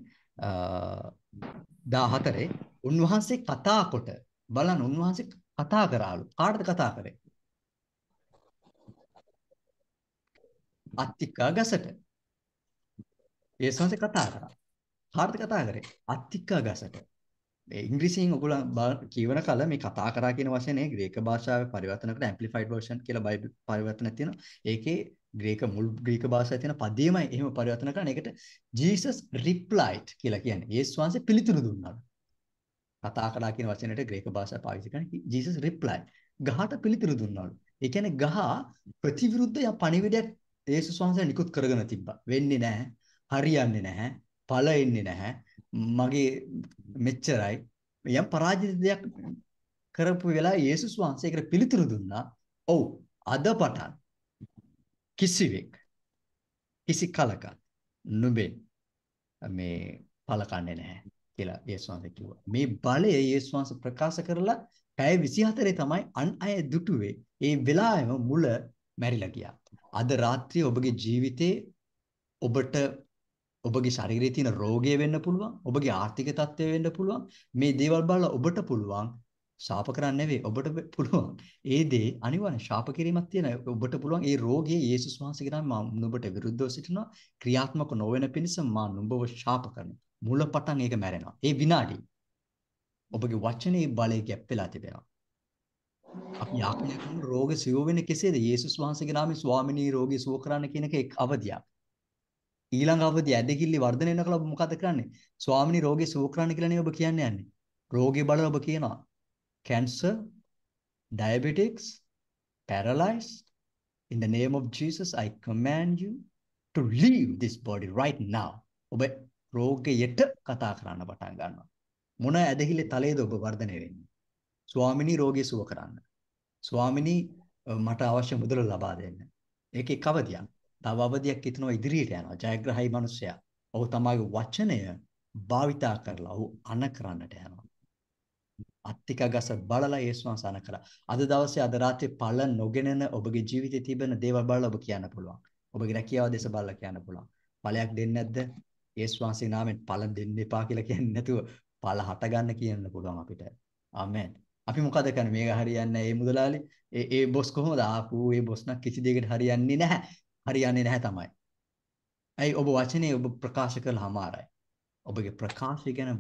14 උන්වහන්සේ කතා කොට බලන්න උන්වහන්සේ කතා කරාලු. කාටද කතා කරේ? අත්තිකා ගසට. ඒ සංසේ කතා කරා. කාටද කතා කරේ? අත්තිකා ගසට. ඒ ඉංග්‍රීසියෙන් ඔයගොල්ලෝ කියවන කල මේ කතා කරා කියන වචනේ ග්‍රීක භාෂාවේ පරිවර්තන කරලා ඇම්ප්ලිෆයිඩ් වර්ෂන් කියලා බයිබල් පරිවර්තනයක් තියෙනවා. ඒකේ ග්‍රීක මුල් ග්‍රීක භාෂාවේ තියෙන පදයමයි එහෙම පරිවර්තන කරන එකට ජීසස් රිප්ලයිඩ් කියලා කියන්නේ. යේසුස් වහන්සේ පිළිතුරු දුන්නා. කතා කළා කියන වචනයට ග්‍රීක භාෂාව පාවිච්චි කරන ජීසස් රිප්ලයිඩ්. ගහට පිළිතුරු දුන්නාලු. ඒ කියන්නේ ගහ ප්‍රතිවිරුද්ධ ය පණිවිඩයක් යේසුස් වහන්සේ නිකුත් කරගෙන තිබ්බා. වෙන්නේ නැහැ. හරියන්නේ නැහැ. ඵල එන්නේ නැහැ. මගේ මෙච්චරයි. යම් පරාජිත දෙයක් කරපු වෙලාවේ යේසුස් වහන්සේ ඒකට පිළිතුරු දුන්නා. ඔව් අද පටන් කිසිවෙක් කිසි කලක නුඹෙන් මේ පළකන්නේ නැහැ කියලා යේසුස් වහන්සේ කිව්වා. මේ බලය යේසුස් වහන්සේ ප්‍රකාශ කරලා පැය 24 තමයි අන් අය දුටුවේ. ඒ වෙලාවෙම මුල මැරිලා ගියා. අද රාත්‍රියේ ඔබගේ ජීවිතේ ඔබට ඔබගේ ශරීරයේ තියෙන රෝගය වෙන්න පුළුවන්. ඔබගේ ආර්ථික තත්ත්වය වෙන්න පුළුවන්. මේ දේවල් බලලා ඔබට පුළුවන් ශාප කරන්න නෙවෙයි ඔබට පුළුවන්. ඒ දේ අනිවාර්යෙන් ශාප කිරීමක් තියෙන ඔබට පුළුවන් ඒ රෝගයේ යේසුස් වහන්සේගේ නම මම නුඹට විරුද්ධව සිටිනවා. ක්‍රියාත්මක නොවන පිණිස මා නුඹව ශාප කරනවා. මුල පටන් ඒක මැරෙනවා. ඒ විනාඩි ඔබගේ වචනේ බලය ගැප් වෙලා තිබෙනවා. අපි යාඥා කරන රෝග සිව වෙන්නේ කෙසේද? යේසුස් වහන්සේගේ නාමයෙන් ස්වාමිනී රෝගී සුව කරන්න කියන එක එක් අවධියක්. ඊළඟ අවධිය ඇදහිල්ල වර්ධනය වෙනකල ඔබ මොකද කරන්නේ? ස්වාමිනී රෝගී සුව කරන්න කියලා නේ ඔබ කියන්නේ යන්නේ. රෝගී බලලා ඔබ කියනවා cancer, diabetics, paralyzed. In the name of Jesus, I command you to leave this body right now. ඔබ රෝගයට කතා කරන්න පටන් ගන්නවා. මොන ඇදහිලි තලයේද ඔබ වර්ධනය වෙන්නේ? ස්වාමිනී රෝගී සුව කරන්න. ස්වාමිනී මට අවශ්‍ය මුදල ලබා දෙන්න. ඒකේ කවදියක්. තව අවධියක් හිතනවා ඉදිරියට යනවා. ජයග්‍රහයි මිනිසයා. ඔහු තමයිගේ වචනය භාවිතා කරලා ඔහු අන කරන්නට යනවා. අත්තික ගස බලලා යේසුස් වහන්සේ අන කළා. අද දවසේ අද රාත්‍රියේ පළ නොගෙනන ඔබගේ ජීවිතේ තිබෙන දේවල් බලලා ඔබ කියන්න පුළුවන්. ඔබගේ රැකියාව දෙස බලලා කියන්න පුළුවන්. ඵලයක් දෙන්නේ නැද්ද? යේසුස් වහන්සේ නාමයෙන් ඵල දෙන්න එපා කියලා කියන්නේ නැතුව ඵල හට ගන්න කියන්න පුළුවන් අපිට. ආමෙන්. අපි මොකද කරන්නේ? මේක හරියන්නේ ඒ මුදලාලි. ඒ ඒ බොස් කොහොමද ආපු? ඒ බොස් නම් කිසි දෙයකට හරියන්නේ නැහැ. හරියන්නේ නැහැ තමයි. ඇයි ඔබ වචනේ ඔබ ප්‍රකාශ කළාම ආරයි. ඔබගේ ප්‍රකාශය ගැන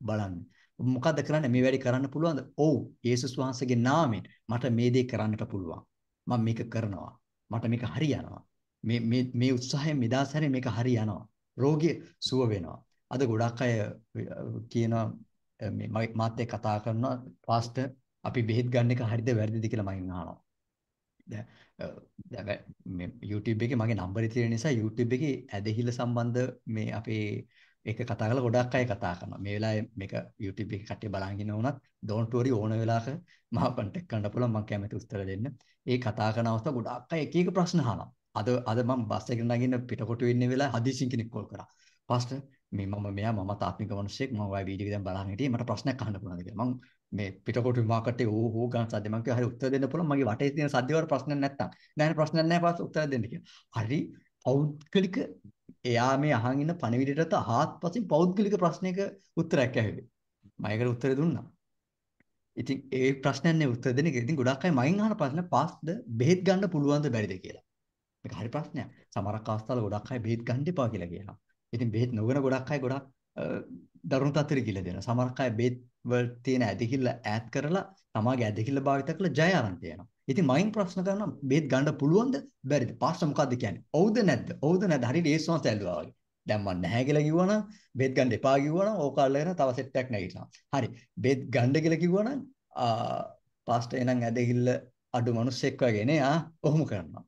බලන්න. ඔබ මොකද කරන්නේ? මේ වැඩේ කරන්න පුළුවන්ද? ඔව්. යේසුස් වහන්සේගේ නාමයෙන් මට මේ දේ කරන්නට පුළුවන්. මම මේක කරනවා. මට මේක හරියනවා. මේ මේ මේ උත්සාහයෙන් මෙදාස් හැරෙ මේක හරියනවා. රෝගී සුව වෙනවා. අද ගොඩක් අය කියනවා මේ මාත් එක්ක කතා කරනවා පාස්ටර් අපි බෙහෙත් ගන්න එක හරිද වැරදිද කියලා මගෙන් අහනවා. දැන් මේ YouTube එකේ මගේ නම්බරේ තියෙන නිසා YouTube එකේ ඇදහිල්ල සම්බන්ධ මේ අපේ ඒක කතා කරලා ගොඩක් අය කතා කරනවා. මේ වෙලාවේ මේක YouTube එකේ කට්ටිය බලන් ඉන්න උනත් don't worry ඕන වෙලාවක මාව contact කරන්න පුළුවන් මම කැමති උත්තර දෙන්න. ඒ කතා කරන අවස්ථාව ගොඩක් අය එක එක ප්‍රශ්න අහනවා. අද අද මම බස් එකේ නගින්න පිටකොටු වෙන්න වෙලාව හදිසියෙන් කෙනෙක් කෝල් කරා. පාස්ටර් මේ මම මෙයා මම තාත්මික මිනිස්සෙක් මම ඔය වීඩියෝ එක දැන් බලන් හිටියේ මට ප්‍රශ්නයක් අහන්න පුළුවන්ද කියලා. මම මේ පිටකොටු මාකට් එකේ ඕ ඕ ගන්න සද්ද මම කිව්වා හරි උත්තර දෙන්න පුළුවන් මගේ වටේ තියෙන සද්ද වල ප්‍රශ්න නැත්තම්. නෑ ප්‍රශ්නයක් නෑ පාස් උත්තර දෙන්න කියලා. හරි පෞද්ගලික එයා මේ අහන් ඉන්න පණිවිඩයට ආත්පසින් පෞද්ගලික ප්‍රශ්නයක උත්තරයක් ඇහුවේ. මම ඒකට උත්තර දුන්නා. ඉතින් ඒ ප්‍රශ්නයන්නේ උත්තර දෙන එක ඉතින් ගොඩක් අය මයින් අහන ප්‍රශ්න පාස්ද බෙහෙත් ගන්න පුළුවන්ද බැරිද කියලා. මේක හරි ප්‍රශ්නයක්. සමහරක් අවස්ථාවල ගොඩක් අය බෙහෙත් ගන්න එපා කියලා කියනවා. ඉතින් බෙහෙත් නොගෙන ගොඩක් අය ගොඩක් දරුණු තත්ත්වෙට ගිල දෙනවා. සමහරක් අය බෙහෙත් වල තියෙන ඇදහිල්ල ඈත් කරලා තමාගේ ඇදහිල්ල භාවිත කරලා ජය අරන් තියෙනවා. ඉතින් මයින් ප්‍රශ්න කරනවා බෙහෙත් ගන්න පුළුවන්ද බැරිද? පාස්ටර් මොකද්ද කියන්නේ? ඔව්ද නැද්ද? ඔව්ද නැද්ද? හරියට ඒ සංස ඇල්ලුවා වගේ. දැන් මම නැහැ කියලා කිව්වනම් බෙහෙත් ගන්න එපා කිව්වනම් ඕක අල්ලගෙන තව සෙට් එකක් නැගිටිනවා. හරි. බෙහෙත් ගන්න කියලා කිව්වනම් පාස්ටර් එනං ඇදහිල්ල අඩු මිනිස්සෙක් වගේ නේ ආ ඔහොම කරනවා.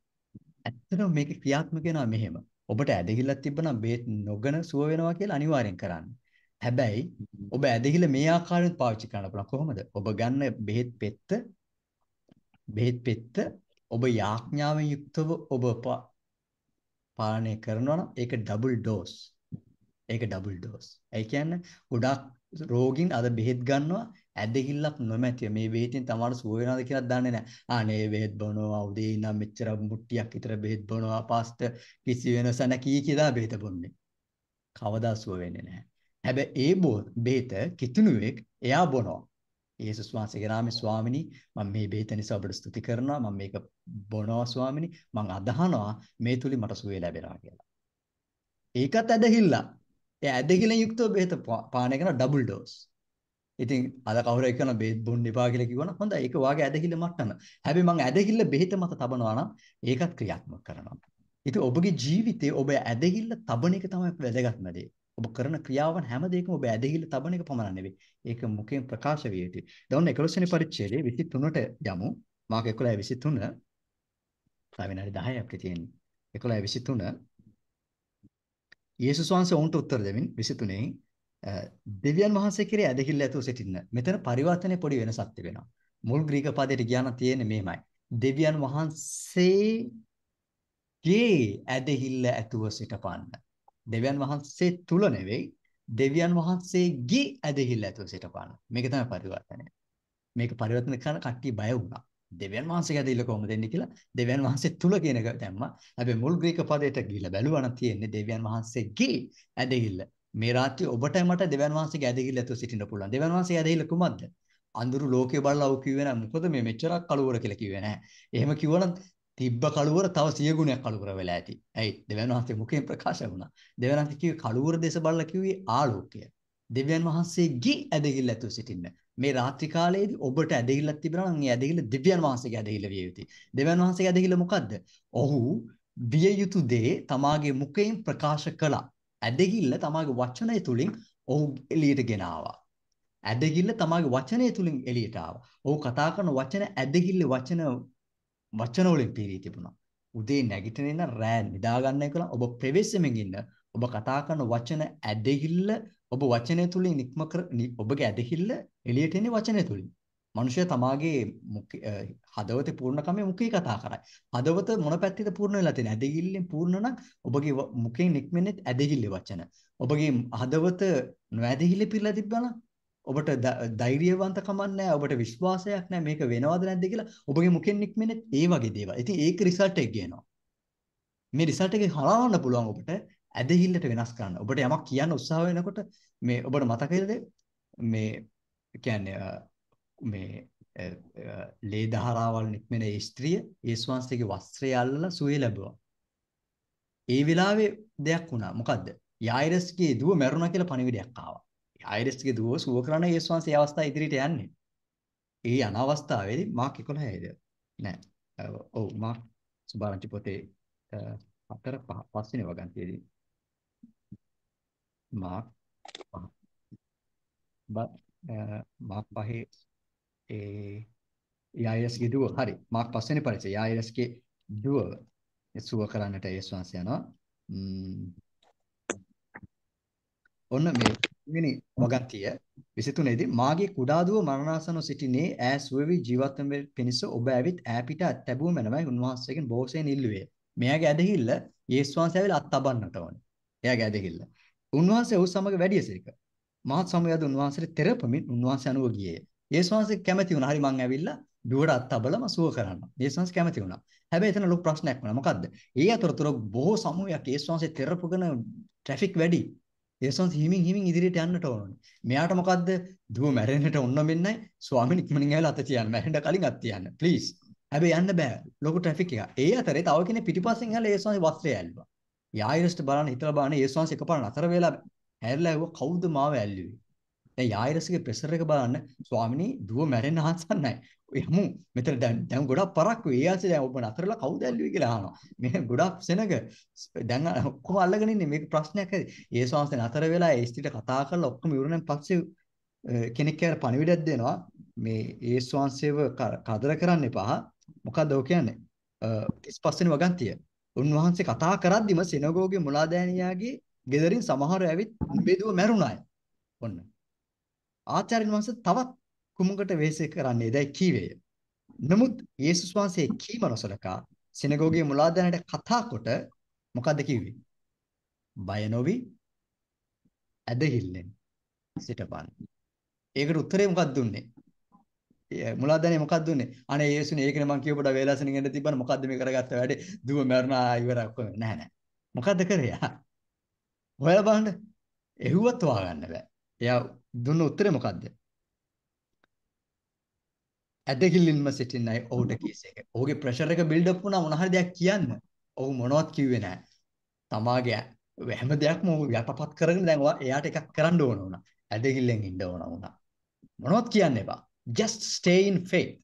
ඇත්තටම මේක ක්‍රියාත්මක වෙනවා මෙහෙම. ඔබට ඇදහිල්ලක් තිබ්බනම් බේත් නොගන සුව වෙනවා කියලා අනිවාර්යෙන් කරන්න. හැබැයි ඔබ ඇදහිල්ල මේ ආකාරයෙන් පාවිච්චි කරන්න පුළුවන් කොහොමද? ඔබ ගන්න බෙහෙත් පෙත්ත බෙහෙත් පෙත්ත ඔබ යාඥාවෙන් යුක්තව ඔබ පාලනය කරනවා නම් ඒක ඩබල් ඩෝස්. ඒක ඩබල් ඩෝස්. ඒ කියන්නේ ගොඩක් රෝගීන් අද බෙහෙත් ගන්නවා ඇදහිල්ලක් නොමැතිව මේ බෙහෙතින් තමයි සුව වෙනවද කියලා දන්නේ නැහැ. අනේ බෙහෙත් බොනවා උදේ ඉඳන් මෙච්චර මුට්ටියක් විතර බෙහෙත් බොනවා පාස්ට කිසි වෙනස නැකී කියලා බෙහෙත බොන්නේ. කවදා සුව වෙන්නේ නැහැ. හැබැයි ඒ බෙහෙත කිතුණුවෙක් එයා බොනවා. යේසුස් වහන්සේගේ නාමේ ස්වාමිනී මම මේ බෙහෙත නිසා ඔබට ස්තුති කරනවා මම මේක බොනවා ස්වාමිනී මම අදහනවා මේ තුලින් මට සුවය ලැබෙනවා කියලා. ඒකත් ඇදහිල්ල. ඒ ඇදහිල්ලෙන් යුක්තව බෙහෙත පානය කරන ඩබල් ඩෝස්. ඉතින් අද කවුරු එක්කන බෙහෙත් බොන්න එපා කියලා කිව්වනම් හොඳයි ඒක වාගේ ඇදහිල්ල මට්ටම. හැබැයි මම ඇදහිල්ල බෙහෙත මත තබනවා නම් ඒකත් ක්‍රියාත්මක කරනවා. ඉතින් ඔබගේ ජීවිතේ ඔබ ඇදහිල්ල තබන එක තමයි වැදගත්ම දේ. ඔබ කරන ක්‍රියාවන් හැම දෙයකම ඔබ ඇදහිල්ල තබන එක පමණ නෙවෙයි. ඒක මුඛයෙන් ප්‍රකාශ විය යුතුයි. දැන් 11 වෙනි පරිච්ඡේදයේ 23ට යමු. මාක 11 23 තව විනාඩි 10ක් අපිට තියෙන්නේ. 11 23 යේසුස් වහන්සේ ඔවුන්ට උත්තර දෙමින් 23 දෙවියන් වහන්සේ කෙරේ ඇදහිල්ල ඇතුව සිටින්න. මෙතන පරිවර්තනයේ පොඩි වෙනසක් තිබෙනවා. මුල් ග්‍රීක පදයට ගියා නම් තියෙන්නේ මෙහෙමයි. දෙවියන් වහන්සේගේ ඇදහිල්ල ඇතුව සිටපන්න. දෙවියන් වහන්සේ තුල නෙවෙයි දෙවියන් වහන්සේගේ ඇදහිල්ල ඇතුව සිටපන්න. මේක තමයි පරිවර්තනය. මේක පරිවර්තන කරන කට්ටිය බය වුණා. දෙවියන් වහන්සේගේ ඇදහිල්ල කොහොමද දෙන්නේ කියලා දෙවියන් වහන්සේ තුල කියන එක දැම්මා. හැබැයි මුල් ග්‍රීක පදයට ගිහිල්ලා බැලුවා නම් තියෙන්නේ දෙවියන් වහන්සේගේ ඇදහිල්ල. මේ රාත්‍රියේ ඔබට මට දෙවියන් වහන්සේගේ ඇදහිල්ල ඇතුව සිටින්න පුළුවන්. දෙවියන් වහන්සේගේ ඇදහිල්ල කුමක්ද? අඳුරු ලෝකේ බලලා ඔව් කිව්වේ නැහැ. මොකද මේ මෙච්චරක් කලවර කියලා කිව්වේ නැහැ. එහෙම කිව්වනම් තිබ්බ කලවර තව සිය ගුණයක් කලවර වෙලා ඇති. ඇයි? දෙවියන් වහන්සේ මුඛයෙන් ප්‍රකාශ වුණා. දෙවියන් වහන්සේ කිව්වේ කලවර දේශ බලලා කිව්වේ ආලෝකය. දෙවියන් වහන්සේගේ ඇදහිල්ල ඇතුව සිටින්න. මේ රාත්‍රී කාලයේදී ඔබට ඇදහිල්ලක් තිබෙනවා නම් ඒ ඇදහිල්ල දෙවියන් වහන්සේගේ ඇදහිල්ල විය යුතුයි. දෙවියන් වහන්සේගේ ඇදහිල්ල මොකද්ද? ඔහු විය යුතු දේ තමාගේ මුඛයෙන් ප්‍රකාශ කළා. ඇදහිල්ල තමාගේ වචනය තුලින් ඔහු එළියට ගෙන ආවා. ඇදහිල්ල තමාගේ වචනය තුලින් එළියට ආවා. ඔහු කතා කරන වචන ඇදහිල්ල වචන වචන වලින් පිරී තිබුණා. උදේ නැගිටින ඉන්න රෑ නිදා ගන්න කියලා ඔබ ප්‍රවේශමෙන් ඉන්න ඔබ කතා කරන වචන ඇදහිල්ල ඔබ වචනය තුලින් නික්ම කර ඔබගේ ඇදහිල්ල එළියට එන්නේ වචනය තුලින්. මිනිසයා තමාගේ හදවතේ පූර්ණකමේ මුඛේ කතා කරයි. හදවත මොන පැත්තේද පූර්ණ වෙලා තියෙන්නේ? ඇදහිල්ලෙන් පූර්ණ නම් ඔබගේ මුඛයෙන් නික්මෙන්නේ ඇදහිල්ල වචන. ඔබගේ හදවත නොඇදහිල්ල පිරලා තිබ්බනම් ඔබට ධෛර්යවන්තකමක් නැහැ ඔබට විශ්වාසයක් නැහැ මේක වෙනවද නැද්ද කියලා ඔබගේ මුඛෙන් නික්මෙන්නේ ඒ වගේ දේවල්. ඉතින් ඒක රිසල්ට් එක ගේනවා. මේ රිසල්ට් එකේ හරවන්න පුළුවන් ඔබට ඇදහිල්ලට වෙනස් කරන්න. ඔබට යමක් කියන්න උත්සාහ වෙනකොට මේ ඔබට මතකයිද මේ කියන්නේ මේ ලේ දහරාවල් නික්මෙන ඒ ස්ත්‍රිය යේසුස්වන්සේගේ වස්ත්‍රය අල්ලලා සුවේ ලැබුවා. ඒ වෙලාවේ දෙයක් වුණා. මොකද්ද? යායිරස්ගේ දුව මැරුණා කියලා පණිවිඩයක් ආවා. යායිරස්ගේ දුව සුව කරන යේසුස්වන්සේ අවස්ථාව ඉදිරියට යන්නේ. ඒ යන අවස්ථාවේදී මාක් 11යිද? නෑ. ඔව් මාක් සුභාරංචි පොතේ හතර පහ පස්වෙනි වගන්තියේදී. මාක් මාක් පහේ ඒ යායස්ගේ දුව හරි. මාක් පස්වෙනි පරිච්ඡේදය. යායස්ගේ දුව සුව කරන්නට යේසුස් වහන්සේ යනවා. ඔන්න මේ මිනි වගන්තිය 23 දී මාගේ කුඩා දුව මරණාසන සිටිනේ ඈ සුවවි ජීවත් වෙන පිණිස ඔබ ඇවිත් ඈ පිට අත්ැබුව මැනවයි උන්වහන්සේගෙන් බොහෝසෙන් ඉල්ලුවේ. මෙයාගේ ඇදහිල්ල යේසුස් වහන්සේ ඇවිල්ලා අත්අබන්නට ඕනේ. එයාගේ ඇදහිල්ල. උන්වහන්සේ ඔහු සමග වැඩිය සිරික. මහත් සමයද උන්වහන්සේට තෙරපමින් උන්වහන්සේ අනුව ගියේ. යේසුස් වහන්සේ කැමති වුණා. හරි මං ඇවිල්ලා දුවට අත්අබලම සුව කරන්න. යේසුස් වහන්සේ කැමති වුණා. හැබැයි එතන ලොකු ප්‍රශ්නයක් වුණා. මොකද්ද? ඒ අතරතුර බොහෝ සමූහයක් යේසුස් වහන්සේ තෙරපගෙන ට්‍රැෆික් වැඩි. යේසුස් හිමින් හිමින් ඉදිරියට යන්නට ඕනේ. මෙයාට මොකද්ද? දුව මැරෙන්නට ඔන්න මෙන්නයි. ස්වාමීන් ඉක්මනින් ඇවිල්ලා අත තියන්න. මැරෙන්න කලින් අත තියන්න. ප්ලීස්. හැබැයි යන්න බෑ. ලොකු ට්‍රැෆික් එක. ඒ අතරේ තව කෙනෙක් පිටිපස්සෙන් ඇවිල්ලා යේසුස් වහන්සේ වස්ත්‍රය ඇල්ලුවා. යායිරස්ට බලන්න හිතලා බලන්න යේසුස් වහන්සේ එකපාර නතර වෙලා හැරිලා ඇහුවා කවුද මාව ඇල්ලුවේ? දැන් යායිරස්ගේ ප්‍රෙෂර් එක බලන්න ස්වාමිනී දුව මැරෙන්න හසන්නයි. යමු මෙතන දැන් දැන් ගොඩක් පරක්කු ඒ ආසේ දැන් ඔබ නතරලා කවුද ඇල්ලුවේ කියලා අහනවා. මේ ගොඩක් සෙනග දැන් ඔක්කොම අල්ලගෙන ඉන්නේ මේක ප්‍රශ්නයක් ඇති. ඒ ස්වාමීන් නතර වෙලා ඒ ස්ත්‍රීට කතා කරලා ඔක්කොම ඉවරනම් පස්සේ කෙනෙක් කියලා පණිවිඩයක් දෙනවා. මේ ඒ ස්වාංශේව කදර කරන්න එපා. මොකද්ද ඔය කියන්නේ? 35 වෙනි වගන්තිය. උන්වහන්සේ කතා කරද්දිම සිනගෝගේ මුලාදෑනියාගේ ගෙදරින් සමහරව ඇවිත් බෙදුව මැරුණාය. ඔන්න. ආචාර්යන් වහන්සේ තවත් කුමුකට වෙහෙස කරන්නේ දැයි කීවේය. නමුත් යේසුස් වහන්සේ කීම නොසලකා සිනගෝගේ මුලාදෑනට කතා කොට මොකද්ද කිව්වේ? බය නොවි ඇදහිල්ලෙන් සිටපන්. ඒකට උත්තරේ මොකක්ද දුන්නේ? මුලාදැනේ මොකක්ද දුන්නේ? අනේ යේසුනේ ඒකනේ මං කියපොඩ වේලාසනින් එන්න තිබ්බන මොකද්ද මේ කරගත්ත වැඩේ? දුව මරණා ඉවරක් කොහොම නැහැ නැහැ. මොකද්ද කරේ? හොයලා බලන්න. එහුවත් හොයාගන්න බෑ. එයා දුන්න උත්තරේ මොකද්ද? ඇදහිල්ලින්ම සිටින්න අය ඔහුට කීස් එක. ඔහුගේ ප්‍රෙෂර් එක බිල්ඩ් අප් වුණා මොන හරි දෙයක් කියන්න. ඔහු මොනවත් කිව්වේ නැහැ. තමාගේ හැම දෙයක්ම ඔහු යටපත් කරගෙන දැන් එයාට එකක් කරන්න ඕන වුණා. ඇදහිල්ලෙන් ඉන්න ඕන වුණා. මොනවත් කියන්න එපා. just stay in faith.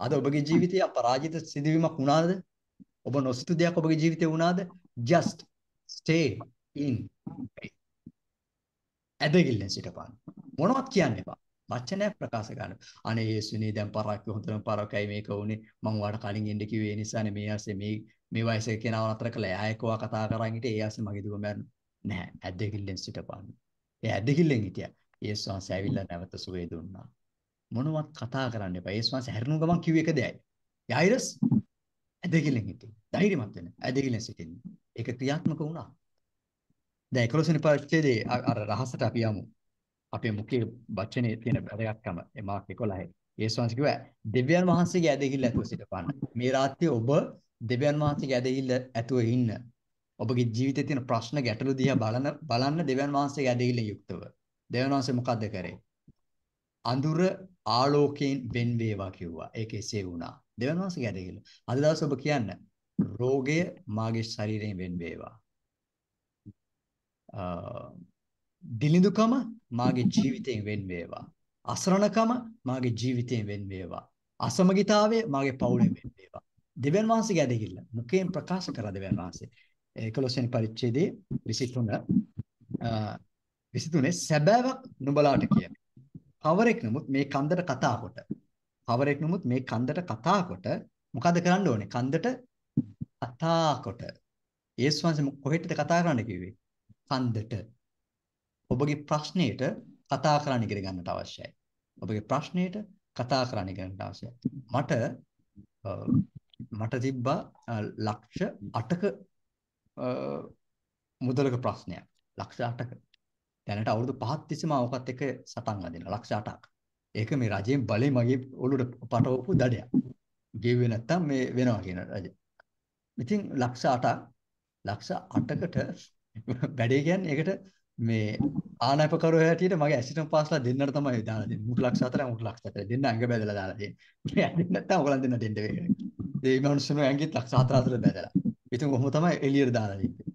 අද ඔබගේ ජීවිතයේ අපරාජිත සිදුවීමක් වුණාද? ඔබ නොසිතු දෙයක් ඔබගේ ජීවිතේ වුණාද? just stay in faith. ඇදහිල්ලෙන් සිටපන්. මොනවත් කියන්න එපා. වචනයක් ප්‍රකාශ කරන්න. අනේ යේසුනේ දැන් පරක් හොඳම පරකයි මේක උනේ. මං වාට කලින් එන්න කිව්වේ ඒ නිසානේ මේ ආසේ මේ මේ වයසේ කෙනාව නතර කළා. එයා එක්කව කතා කරන් හිටියේ ඒ ආසේ මගේ දුව මැරුණ. නෑ ඇදහිල්ලෙන් සිටපන්. ඒ ඇදහිල්ලෙන් හිටියා. යේසුස් වහන්සේ ඇවිල්ලා නැවත සුවේ දුන්නා. මොනවත් කතා කරන්න එපා. යේසුස් වහන්සේ හැරුණු ගමන් කිව්ව එක දෙයයි. යයිරස් ඇදහිල්ලෙන් හිටියේ. ධෛර්යමත් වෙන්න. ඇදහිල්ලෙන් සිටින්න. ඒක ක්‍රියාත්මක වුණා. දැන් 11 වෙනි පරිච්ඡේදයේ අර රහසට අපි යමු. අපේ මුඛයේ වචනේ තියෙන වැදගත්කම එමාක් 11. යේසුස් වහන්සේ කිව්වා දෙවියන් වහන්සේගේ ඇදහිල්ල ඇතුව සිටපන්න. මේ රාත්‍රියේ ඔබ දෙවියන් වහන්සේගේ ඇදහිල්ල ඇතුව ඉන්න. ඔබගේ ජීවිතයේ තියෙන ප්‍රශ්න ගැටලු දිහා බලන බලන්න දෙවියන් වහන්සේගේ ඇදහිල්ලෙන් යුක්තව. දෙවියන් වහන්සේ මොකද්ද කරේ? අඳුර ආලෝකයෙන් වෙන් වේවා කිව්වා. ඒක එසේ වුණා. දෙවියන් වහන්සේගේ ඇදහිල්ල. අද දවසේ ඔබ කියන්න රෝගය මාගේ ශරීරයෙන් වෙන් වේවා. දිලිඳුකම මාගේ ජීවිතයෙන් වෙන් වේවා. අසරණකම මාගේ ජීවිතයෙන් වෙන් වේවා. අසමගිතාවය මාගේ පවුලෙන් වෙන් වේවා. දෙවියන් වහන්සේගේ ඇදහිල්ල මුඛයෙන් ප්‍රකාශ කරා දෙවියන් වහන්සේ. 11 වෙනි පරිච්ඡේදයේ 23 23 සැබෑවක් නුඹලාට කියන්නේ. කවරෙක් නමුත් මේ කන්දට කතා කොට කවරෙක් නමුත් මේ කන්දට කතා කොට මොකද කරන්න ඕනේ? කන්දට අත් කතා කොට යේසුස් වහන්සේ කොහෙටද කතා කරන්න කිව්වේ? කන්දට. ඔබගේ ප්‍රශ්නෙට කතා කරන්න ඉගෙන ගන්නට අවශ්‍යයි. ඔබගේ ප්‍රශ්නෙට කතා කරන්න ඉගෙන ගන්නට අවශ්‍යයි. මට මට තිබ්බා ලක්ෂ 8ක මුදලක ප්‍රශ්නයක්. ලක්ෂ 8ක. දැනට අවුරුදු 5ක් තිස්සේ මම ඔකත් එක්ක සටන් අදිනවා. ලක්ෂ 8ක්. ඒක මේ රජයෙන් බලේ මගේ ඔළුවට පටවපු දඩයක්. ගෙව්වේ නැත්තම් මේ වෙනවා කියන රජ. ඉතින් ලක්ෂ 8ක් ලක්ෂ 8කට වැඩේ කියන්නේ ඒකට මේ ආනපකරුව හැටියට මගේ ඇසිස්ටන්ට් පාස්ලා දෙන්නට තමයි දාලා දෙන්නේ. මුට ලක්ෂ 4 මුට ලක්ෂ 4 දෙන්න අංග බැදලා දාලා දෙන්නේ. මේ ඇදෙන්න නැත්තම් ඔයගලන් දෙන්න දෙන්න වෙන්නේ. ඒ මිනිස්සුන්ව ඇඟිත් ලක්ෂ 4 4 බැදලා. ඉතින් කොහොම තමයි එළියට දාලා දෙන්නේ.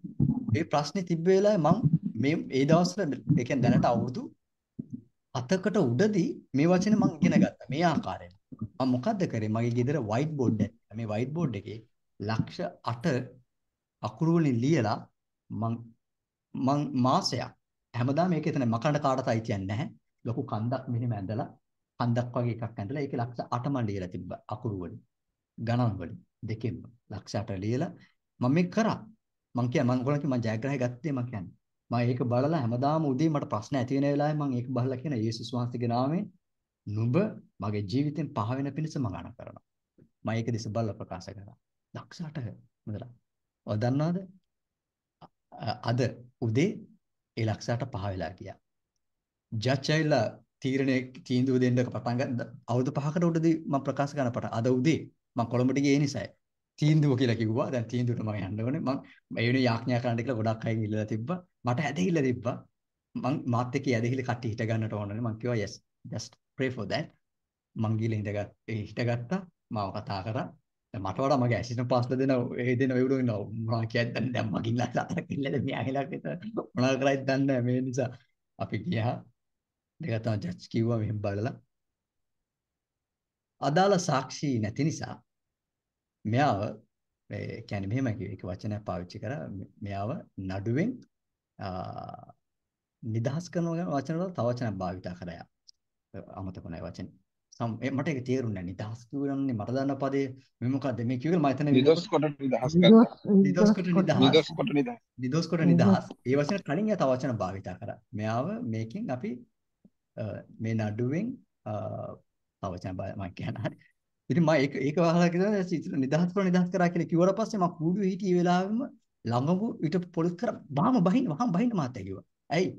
මේ ප්‍රශ්නේ තිබ්බ වෙලාවේ මම මේ ඒ දවස්වල ඒ කියන්නේ දැනට අවුරුදු අතකට උඩදී මේ වචනේ මම ඉගෙන ගත්තා. මේ ආකාරයෙන්. මම මොකද්ද කරේ? මගේ ගෙදර white board එක. මේ white board එකේ ලක්ෂ 8 අකුරු වලින් ලියලා මං මං මාසයක් හැමදාම මේක එතන මකන්න කාටවත් අයිතියක් නැහැ. ලොකු කන්දක් මෙහෙම ඇඳලා කන්දක් වගේ එකක් ඇඳලා ඒකේ ලක්ෂ 8 මන් ලියලා තිබ්බා අකුරු වලින්. ගණන් වලින් දෙකෙන්ම ලක්ෂ 8 ලියලා මම මේක කරා. මං කියන්නේ මං ඔයගොල්ලෝ මං ජයග්‍රහය ගත්තේ මං කියන්නේ. මම ඒක බලලා හැමදාම උදේ මට ප්‍රශ්න ඇති වෙන වෙලාවේ මම ඒක බලලා කියන යේසුස් වහන්සේගේ නාමයෙන් නුඹ මගේ ජීවිතෙන් පහ වෙන පිණිස මම අණ කරනවා. මම ඒක දිස බලලා ප්‍රකාශ කරා. දක්ෂට මුදලා. ඔය දන්නවද? අද උදේ ඒ ලක්ෂයට පහ වෙලා ගියා. ජච්චයිලා තීරණය තීන්දුව දෙන්න පටන් ගන්න අවුරුදු 5කට උඩදී මම ප්‍රකාශ කරන පට අද උදේ මම කොළඹට ගියේ ඒ නිසායි. තීන්දුව කියලා කිව්වා. දැන් තීන්දුවට මම යන්න ඕනේ. මම මේ වෙන යාඥා කරන්න කියලා ගොඩක් අය ඉල්ලලා තිබ්බා. මට ඇදහිල්ල තිබ්බා. මම මාත් එක්ක ඇදහිලි කට්ටි හිට ගන්නට ඕනනේ. මම කිව්වා yes just pray for that. මං ගිහලා ඉඳගත් ඒ හිටගත්තා. මාව කතා කරා. දැන් මට වඩා මගේ ඇසිස්ටන්ට් පාස්ලා දෙන ඒ දෙන වෙවුඩෝ ඉන්නවා. මොනවා කියද්ද දන්නේ දැන් මගින් ලාට කිල්ලද මෙයාගේලා විතර මොනවා කරයිද දන්නේ නැහැ. මේ නිසා අපි ගියා. දෙක තමයි ජජ් කිව්වා මෙහෙම බලලා. අදාළ සාක්ෂි නැති නිසා මෙයාව ඒ කියන්නේ මෙහෙම කිව්වේ ඒක වචනයක් පාවිච්චි කරා මෙයාව නඩුවෙන් නිදහස් කරනවා ගැන වචන වල තව වචනයක් භාවිතා කරා. අමතක නැහැ වචන. සම් මට ඒක තේරුන්නේ නැහැ. නිදහස් කියනන්නේ මට දන්න පදේ මේ මොකද්ද මේ කියවල මම එතන නිදොස් කොට නිදහස් කරා. නිදොස් කොට නිදහස්. නිදොස් කොට නිදහස්. නිදොස් කොට නිදහස්. ඒ වචන කලින් යා තව වචන භාවිතා කරා. මෙයාව මේකෙන් අපි මේ නඩුවෙන් තව වචන මම කියන හරි. ඉතින් මම ඒක ඒක වහලා කියලා නිදහස් කරලා නිදහස් කරා කියලා කිව්වට පස්සේ මම කූඩුවේ හිටිය වෙලාවෙම ළඟම ඊට පොලිස් කර වහම බහින්න වහම බහින්න මාත්‍යා කිව්වා. ඇයි?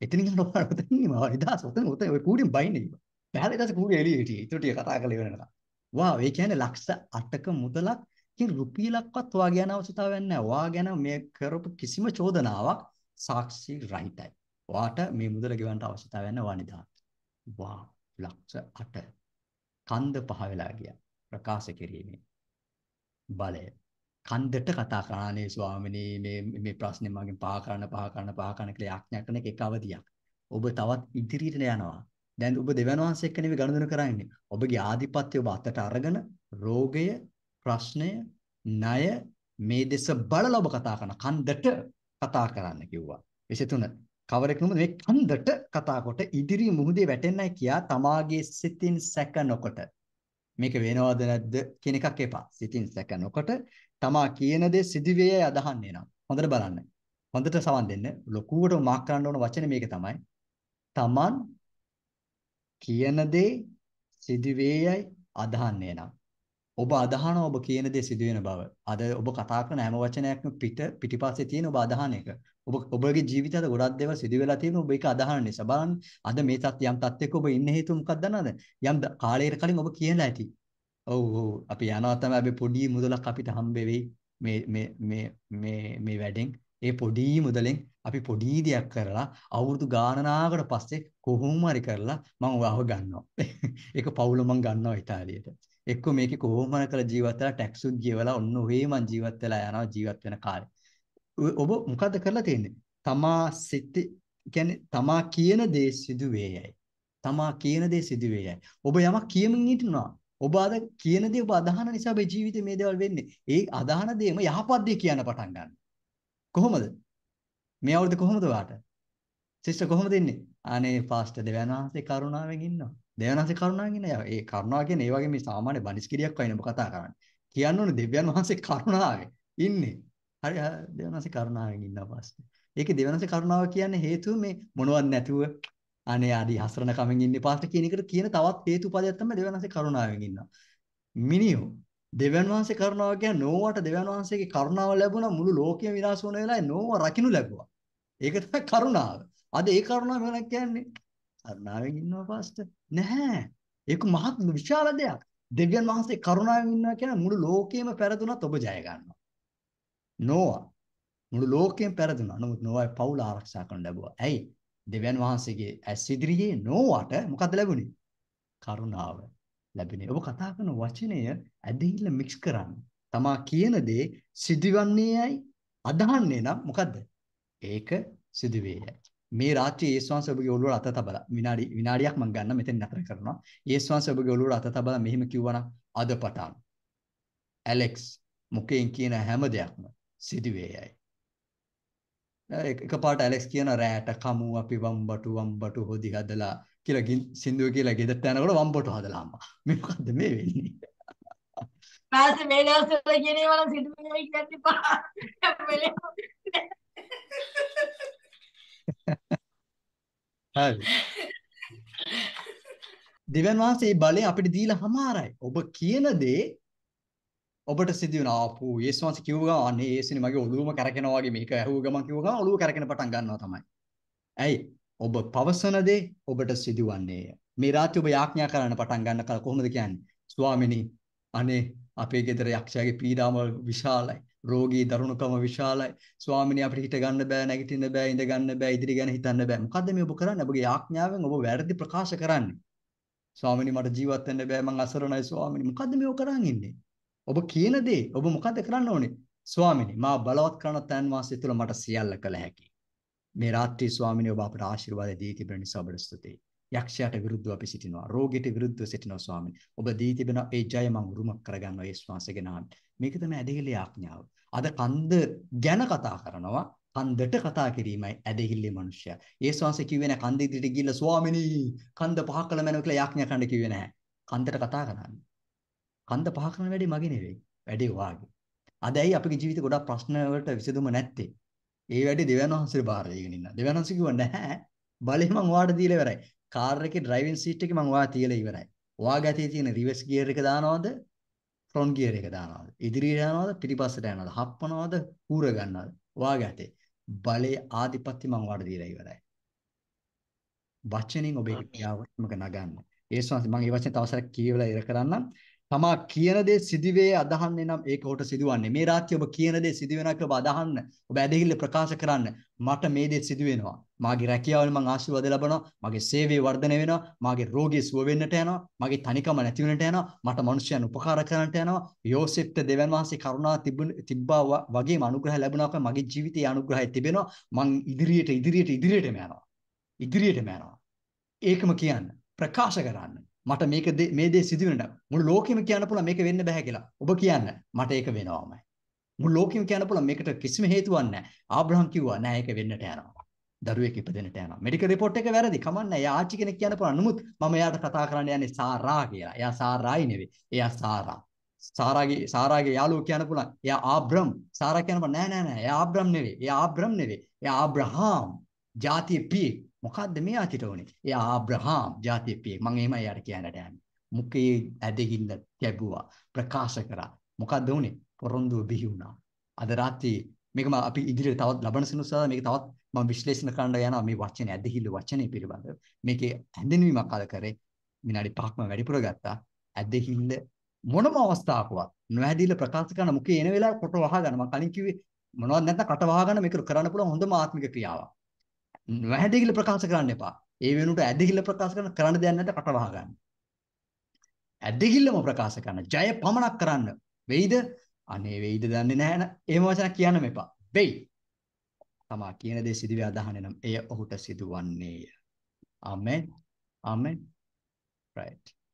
එතනින් යන ඔතන ඉන්නේ මම නිදහස් ඔතන ඔතන ඔය කූඩෙන් බහින්න කිව්වා. බැලලා ඊට පස්සේ කූඩේ එළියේ හිටියේ. ඊට ටික කතා කරලා ඉවරනකම්. වාව් ඒ කියන්නේ ලක්ෂ 8ක මුදලක් ඉතින් රුපියලක්වත් ඔයා ගැන අවශ්‍යතාවයක් නැහැ. ඔයා ගැන මේ කරපු කිසිම චෝදනාවක් සාක්ෂි රහිතයි. ඔයාට මේ මුදල ගෙවන්න අවශ්‍යතාවයක් නැහැ. ඔයා නිදහස්. වාව් ලක්ෂ 8 කන්ද පහ වෙලා ගියා. ප්‍රකාශ කිරීමේ බලය. කන්දට කතා කරන්නේ ස්වාමිනී මේ මේ ප්‍රශ්නේ මගෙන් පහ කරන්න පහ කරන්න පහ කරන්න කියලා යාඥා කරන එක එක අවධියක්. ඔබ තවත් ඉදිරියට යනවා. දැන් ඔබ දෙවියන් වහන්සේ එක්ක නෙවෙයි ගනුදෙනු කරන්නේ. ඔබගේ ආධිපත්‍ය ඔබ අතට අරගෙන රෝගය, ප්‍රශ්නය, ණය මේ දෙස බලලා ඔබ කතා කරන කන්දට කතා කරන්න කිව්වා. 23 කවරෙක් නුඹ මේ කන්දට කතා කොට ඉදිරි මුහුදේ වැටෙන්නයි කියා තමාගේ සිතින් සැක නොකොට මේක වෙනවද නැද්ද කියන එකක් එපා. සිතින් සැක නොකොට තමා කියන දේ සිදුවේයයි අදහන්නේ නම්. හොඳට බලන්න. හොඳට සවන් දෙන්න. ලොකුවට මාක් කරන්න ඕන වචනේ මේක තමයි. තමන් කියන දේ සිදුවේයයි අදහන්නේ නම්. ඔබ අදහනවා ඔබ කියන දේ සිදුවෙන බව. අද ඔබ කතා කරන හැම වචනයක්ම පිට පිටිපස්සේ තියෙන ඔබ අදහන එක. ඔබ ඔබගේ ජීවිතයට ගොඩක් දේවල් සිදු වෙලා තියෙන ඔබ ඒක අදහන නිසා බලන්න අද මේ තත් යම් තත්යක ඔබ ඉන්න හේතුව මොකක්ද දන්නවද? යම් කාලයකට කලින් ඔබ කියලා ඇති. ඔව් ඔව් අපි යනවා තමයි අපි පොඩි මුදලක් අපිට හම්බ වෙයි මේ මේ මේ මේ මේ වැඩෙන්. ඒ පොඩි මුදලෙන් අපි පොඩි දෙයක් කරලා අවුරුදු ගාණනාකට පස්සේ කොහොම හරි කරලා මම ඔයාව ගන්නවා. *laughs* ඒක පවුල මම ගන්නවා ඉතාලියට. එක්ක මේකේ කොහොම හරි කරලා ජීවත් වෙලා ටැක්ස් උත් ගෙවලා ඔන්න ඔහේ මං ජීවත් වෙලා යනවා ජීවත් වෙන කාලේ. ඔබ මොකද කරලා තියෙන්නේ? තමා සිත කියන්නේ තමා කියන දේ සිදු වේයයි. තමා කියන දේ සිදු වේයයි. ඔබ යමක් කියමින් ඉන්නවා. ඔබ අද කියන දේ ඔබ අදහන නිසා ඔබේ ජීවිතේ මේ දේවල් වෙන්නේ. ඒ අදහන දේම යහපත් දේ කියන්න පටන් ගන්න. කොහොමද? මේ අවුරුද්ද කොහොමද වාට? සිස්ටර් කොහොමද ඉන්නේ? අනේ පාස්ටර් දෙවියන් වහන්සේ කරුණාවෙන් ඉන්නවා. දෙවියන් වහන්සේ කරුණාවෙන් ඉන්නවා. ඒ කරුණාව කියන්නේ ඒ වගේ මේ සාමාන්‍ය බනිස්කිරියක් වයින් ඔබ කතා කරන්නේ. කියන්න ඕනේ දෙවියන් වහන්සේ කරුණාවෙන්. ඉන්නේ. හරි දෙවනසේ කරුණාවෙන් ඉන්නවා පස්සේ. ඒකේ දෙවනසේ කරුණාව කියන්නේ හේතුව මේ මොනවත් නැතුව අනේ ආදි හසරණ කමින් ඉන්නේ පාස්ට කියන එකට කියන තවත් හේතුපදයක් තමයි දෙවනසේ කරුණාවෙන් ඉන්නවා. මිනියෝ දෙවියන් වහන්සේ කරුණාව කියන්නේ නෝවට දෙවියන් වහන්සේගේ කරුණාව ලැබුණා මුළු ලෝකෙම විනාශ වුණ වෙලාවේ නෝව රකින්නු ලැබුවා. ඒක තමයි කරුණාව. අද ඒ කරුණාව මොනක් කියන්නේ? කරුණාවෙන් ඉන්නවා පාස්ට. නැහැ. ඒක මහත් විශාල දෙයක්. දෙවියන් වහන්සේ කරුණාවෙන් ඉන්නවා කියන මුළු ලෝකෙම පෙරදුනත් ඔබ ජය ගන්නවා. නෝවා මුළු ලෝකෙම පෙරදුනා. නමුත් නෝවායි පවුල ආරක්ෂා කරන්න ලැබුවා. ඇයි? දෙවියන් වහන්සේගේ ඇස් ඉදිරියේ නෝවට මොකද ලැබුණේ? කරුණාව ලැබුණේ. ඔබ කතා කරන වචනය ඇදහිල්ල මික්ස් කරන්න. තමා කියන දේ සිදුවන්නේයි අදහන්නේ නම් මොකද්ද? ඒක සිදුවේයයි. මේ රාත්‍රියේ යේසුස් වහන්සේ ඔබගේ ඔළුවට අත තබලා විනාඩි විනාඩියක් මම ගන්න මෙතෙන් නතර කරනවා. යේසුස් වහන්සේ ඔබගේ ඔළුවට අත තබලා මෙහෙම කිව්වනම් අද පටන් ඇලෙක්ස් මුකෙන් කියන හැම දෙයක්ම සිදුවේයයි. එකපාරට ඇලෙක්ස් කියන රෑට කමු අපි වම්බටු වම්බටු හොදි හදලා කියලා සින්දුව කියලා ගෙදරට යනකොට වම්බටු හදලා අම්මා. මේ මොකද්ද මේ වෙන්නේ? නාසෙ මේ දවස්වල කියනේ වල සිදුවේ කියන්න එපා. හරි. දෙවියන් වහන්සේ බලය අපිට දීලා හමාරයි. ඔබ කියන දේ ඔබට සිදු වෙන ආපු යේසුස් වහන්සේ කිව්ව ගමන් අනේ යේසුනි මගේ ඔළුවම කරකිනවා වගේ මේක ඇහුව ගමන් කිව්ව ගමන් ඔළුව කරකින පටන් ගන්නවා තමයි. ඇයි? ඔබ පවසන දේ ඔබට සිදුවන්නේය. මේ රාත්‍රියේ ඔබ යාඥා කරන්න පටන් ගන්න කල කොහොමද කියන්නේ? ස්වාමිනී අනේ අපේ ගෙදර යක්ෂයාගේ පීඩාව විශාලයි. රෝගී දරුණුකම විශාලයි. ස්වාමිනී අපිට හිට ගන්න බෑ, නැගිටින්න බෑ, ඉඳ ගන්න බෑ, ඉදිරි ගැන හිතන්න බෑ. මොකද්ද මේ ඔබ කරන්නේ? ඔබගේ යාඥාවෙන් ඔබ වැරදි ප්‍රකාශ කරන්නේ. ස්වාමිනී මට ජීවත් වෙන්න බෑ, මං අසරණයි ස්වාමිනී. මොකද්ද මේ ඔය කරන් ඉන්නේ? ඔබ කියන දේ ඔබ මොකද්ද කරන්න ඕනේ? ස්වාමිනී මා බලවත් කරන තැන් වාසය තුළ මට සියල්ල කළ හැකියි. මේ රාත්‍රියේ ස්වාමිනී ඔබ අපට ආශිර්වාද දී තිබෙන නිසා ඔබට ස්තුතියි. යක්ෂයාට විරුද්ධව අපි සිටිනවා. රෝගීට විරුද්ධව සිටිනවා ස්වාමීනි. ඔබ දී තිබෙන ඒ ජය මම උරුම කරගන්නවා යේසුස් වහන්සේගේ නාමයෙන්. මේක තමයි ඇදහිල්ලේ ආඥාව. අද කන්ද ගැන කතා කරනවා. කන්දට කතා කිරීමයි ඇදහිල්ලේ මිනිස්සයා. යේසුස් වහන්සේ කිව්වේ නැහැ කන්ද ඉදිරියට ගිහිල්ලා ස්වාමීනි කන්ද පහ කළ මැනව කියලා යාඥා කරන්න කිව්වේ නැහැ. කන්දට කතා කරන්නේ. කන්ද පහ කරන වැඩේ මගේ නෙවෙයි. වැඩේ වාගේ. අද ඇයි අපේ ජීවිතේ ගොඩක් ප්‍රශ්න වලට විසඳුම නැත්තේ? ඒ වැඩේ දෙවියන් වහන්සේ බාර දීගෙන ඉන්න. දෙවියන් වහන්සේ කිව්වා නැහැ. බලේ මං ඔයාලට දීලා ඉවරයි. කාර් එකේ ඩ්‍රයිවිං සීට් එකේ මං ඔයා තියලා ඉවරයි. ඔයාගේ අතේ තියෙන රිවර්ස් ගියර් එක දානවද? ෆ්‍රොන්ට් ගියර් එක දානවද? ඉදිරියට යනවද? පිටිපස්සට යනවද? හප්පනවද? හූර ගන්නවද? ඔයාගේ අතේ. බලේ ආධිපත්‍ය මං ඔයාලට දීලා ඉවරයි. වචනෙන් ඔබේ ක්‍රියාවත්මක නගන්න. ඒ ස්වාමීන් මම මේ වචනේ තව සැරයක් කියවලා ඉර කරන්නම්. තමා කියන දේ සිදුවේ අදහන්නේ නම් ඒක හොට සිදුවන්නේ. මේ රාත්‍රිය ඔබ කියන දේ සිදු වෙනවා කියලා ඔබ අදහන්න. ඔබ ඇදහිල්ල ප්‍රකාශ කරන්න. මට මේ දේ සිදු වෙනවා. මාගේ රැකියාවල මම ආශිර්වාද ලබනවා. මගේ සේවය වර්ධනය වෙනවා. මාගේ රෝගී සුව වෙන්නට යනවා. මගේ තනිකම නැති වෙන්නට යනවා. මට මිනිස්යන් උපකාර කරන්නට යනවා. යෝසෙෆ්ට දෙවන් වහන්සේ කරුණා තිබ්බා වගේම අනුග්‍රහය ලැබුණා මගේ ජීවිතයේ අනුග්‍රහය තිබෙනවා. මං ඉදිරියට ඉදිරියට ඉදිරියටම යනවා. ඉදිරියටම යනවා. ඒකම කියන්න. ප්‍රකාශ කරන්න. මට මේක මේ දේ සිදු වෙනට මුළු ලෝකෙම කියන්න පුළුවන් මේක වෙන්න බෑ කියලා. ඔබ කියන්න මට ඒක වෙනවමයි. මුළු ලෝකෙම කියන්න පුළුවන් මේකට කිසිම හේතුවක් නැහැ. ආබ්‍රහම් කිව්වා නෑ ඒක වෙන්නට යනවා. දරුවෙක් ඉපදෙන්නට යනවා. මෙඩිකල් රිපෝට් එක වැරදි. කමන්නේ. එයා ආච්චි කෙනෙක් කියන්න පුළුවන්. නමුත් මම එයාට කතා කරන්න යන්නේ සාරා කියලා. එයා සාරායි නෙවෙයි. එයා සාරා. සාරාගේ සාරාගේ යාළුවෝ කියන්න පුළුවන්. එයා ආබ්‍රම්. සාරා කියන්න පුළුවන්. නෑ නෑ නෑ. එයා ආබ්‍රම් නෙවෙයි. එයා ආබ්‍රම් නෙවෙයි. එයා ආබ්‍රහාම්. ජාතිය පියෙක්. මොකද්ද මේ ආතිට උනේ? එයා ආබ්‍රහාම් ජාතිය පියෙක්. මම එහෙමයි යාට කියන්නට යන්නේ. මුකේ ඇදහිල්ල ලැබුවා. ප්‍රකාශ කරා. මොකද්ද උනේ? පොරොන්දුව බිහි වුණා. අද රාත්‍රියේ මේක මම අපි ඉදිරියට තවත් ලබන සෙනසුරාදා මේක තවත් මම විශ්ලේෂණ කරන්න යනවා මේ වචනේ ඇදහිල්ල වචනේ පිළිබඳව. මේකේ හැඳින්වීමක් අද කරේ විනාඩි 5ක්ම වැඩිපුර ගත්තා. ඇදහිල්ල මොනම අවස්ථාවකවත් නොඇදිලා ප්‍රකාශ කරන මුකේ එන වෙලාව කොට වහ ගන්න. මම කලින් කිව්වේ මොනවද නැත්නම් කට වහ ගන්න මේක කරන්න පුළුවන් හොඳම ආත්මික ක්‍රියාවක්. නොඇදහිල්ල ප්‍රකාශ කරන්න එපා. ඒ වෙනුවට ඇදහිල්ල ප්‍රකාශ කරන කරන්න දෙයක් නැත්නම් කට වහ ගන්න. ඇදහිල්ලම ප්‍රකාශ කරන ජය පමණක් කරන්න වෙයිද? අනේ වෙයිද දන්නේ නැහැ න ะ. එහෙම වචනක් කියන්න මෙපා. වෙයි. තමා කියන දේ සිදුවේ අදහන්නේ නම් එය ඔහුට සිදුවන්නේය. ආමෙන්. ආමෙන්. right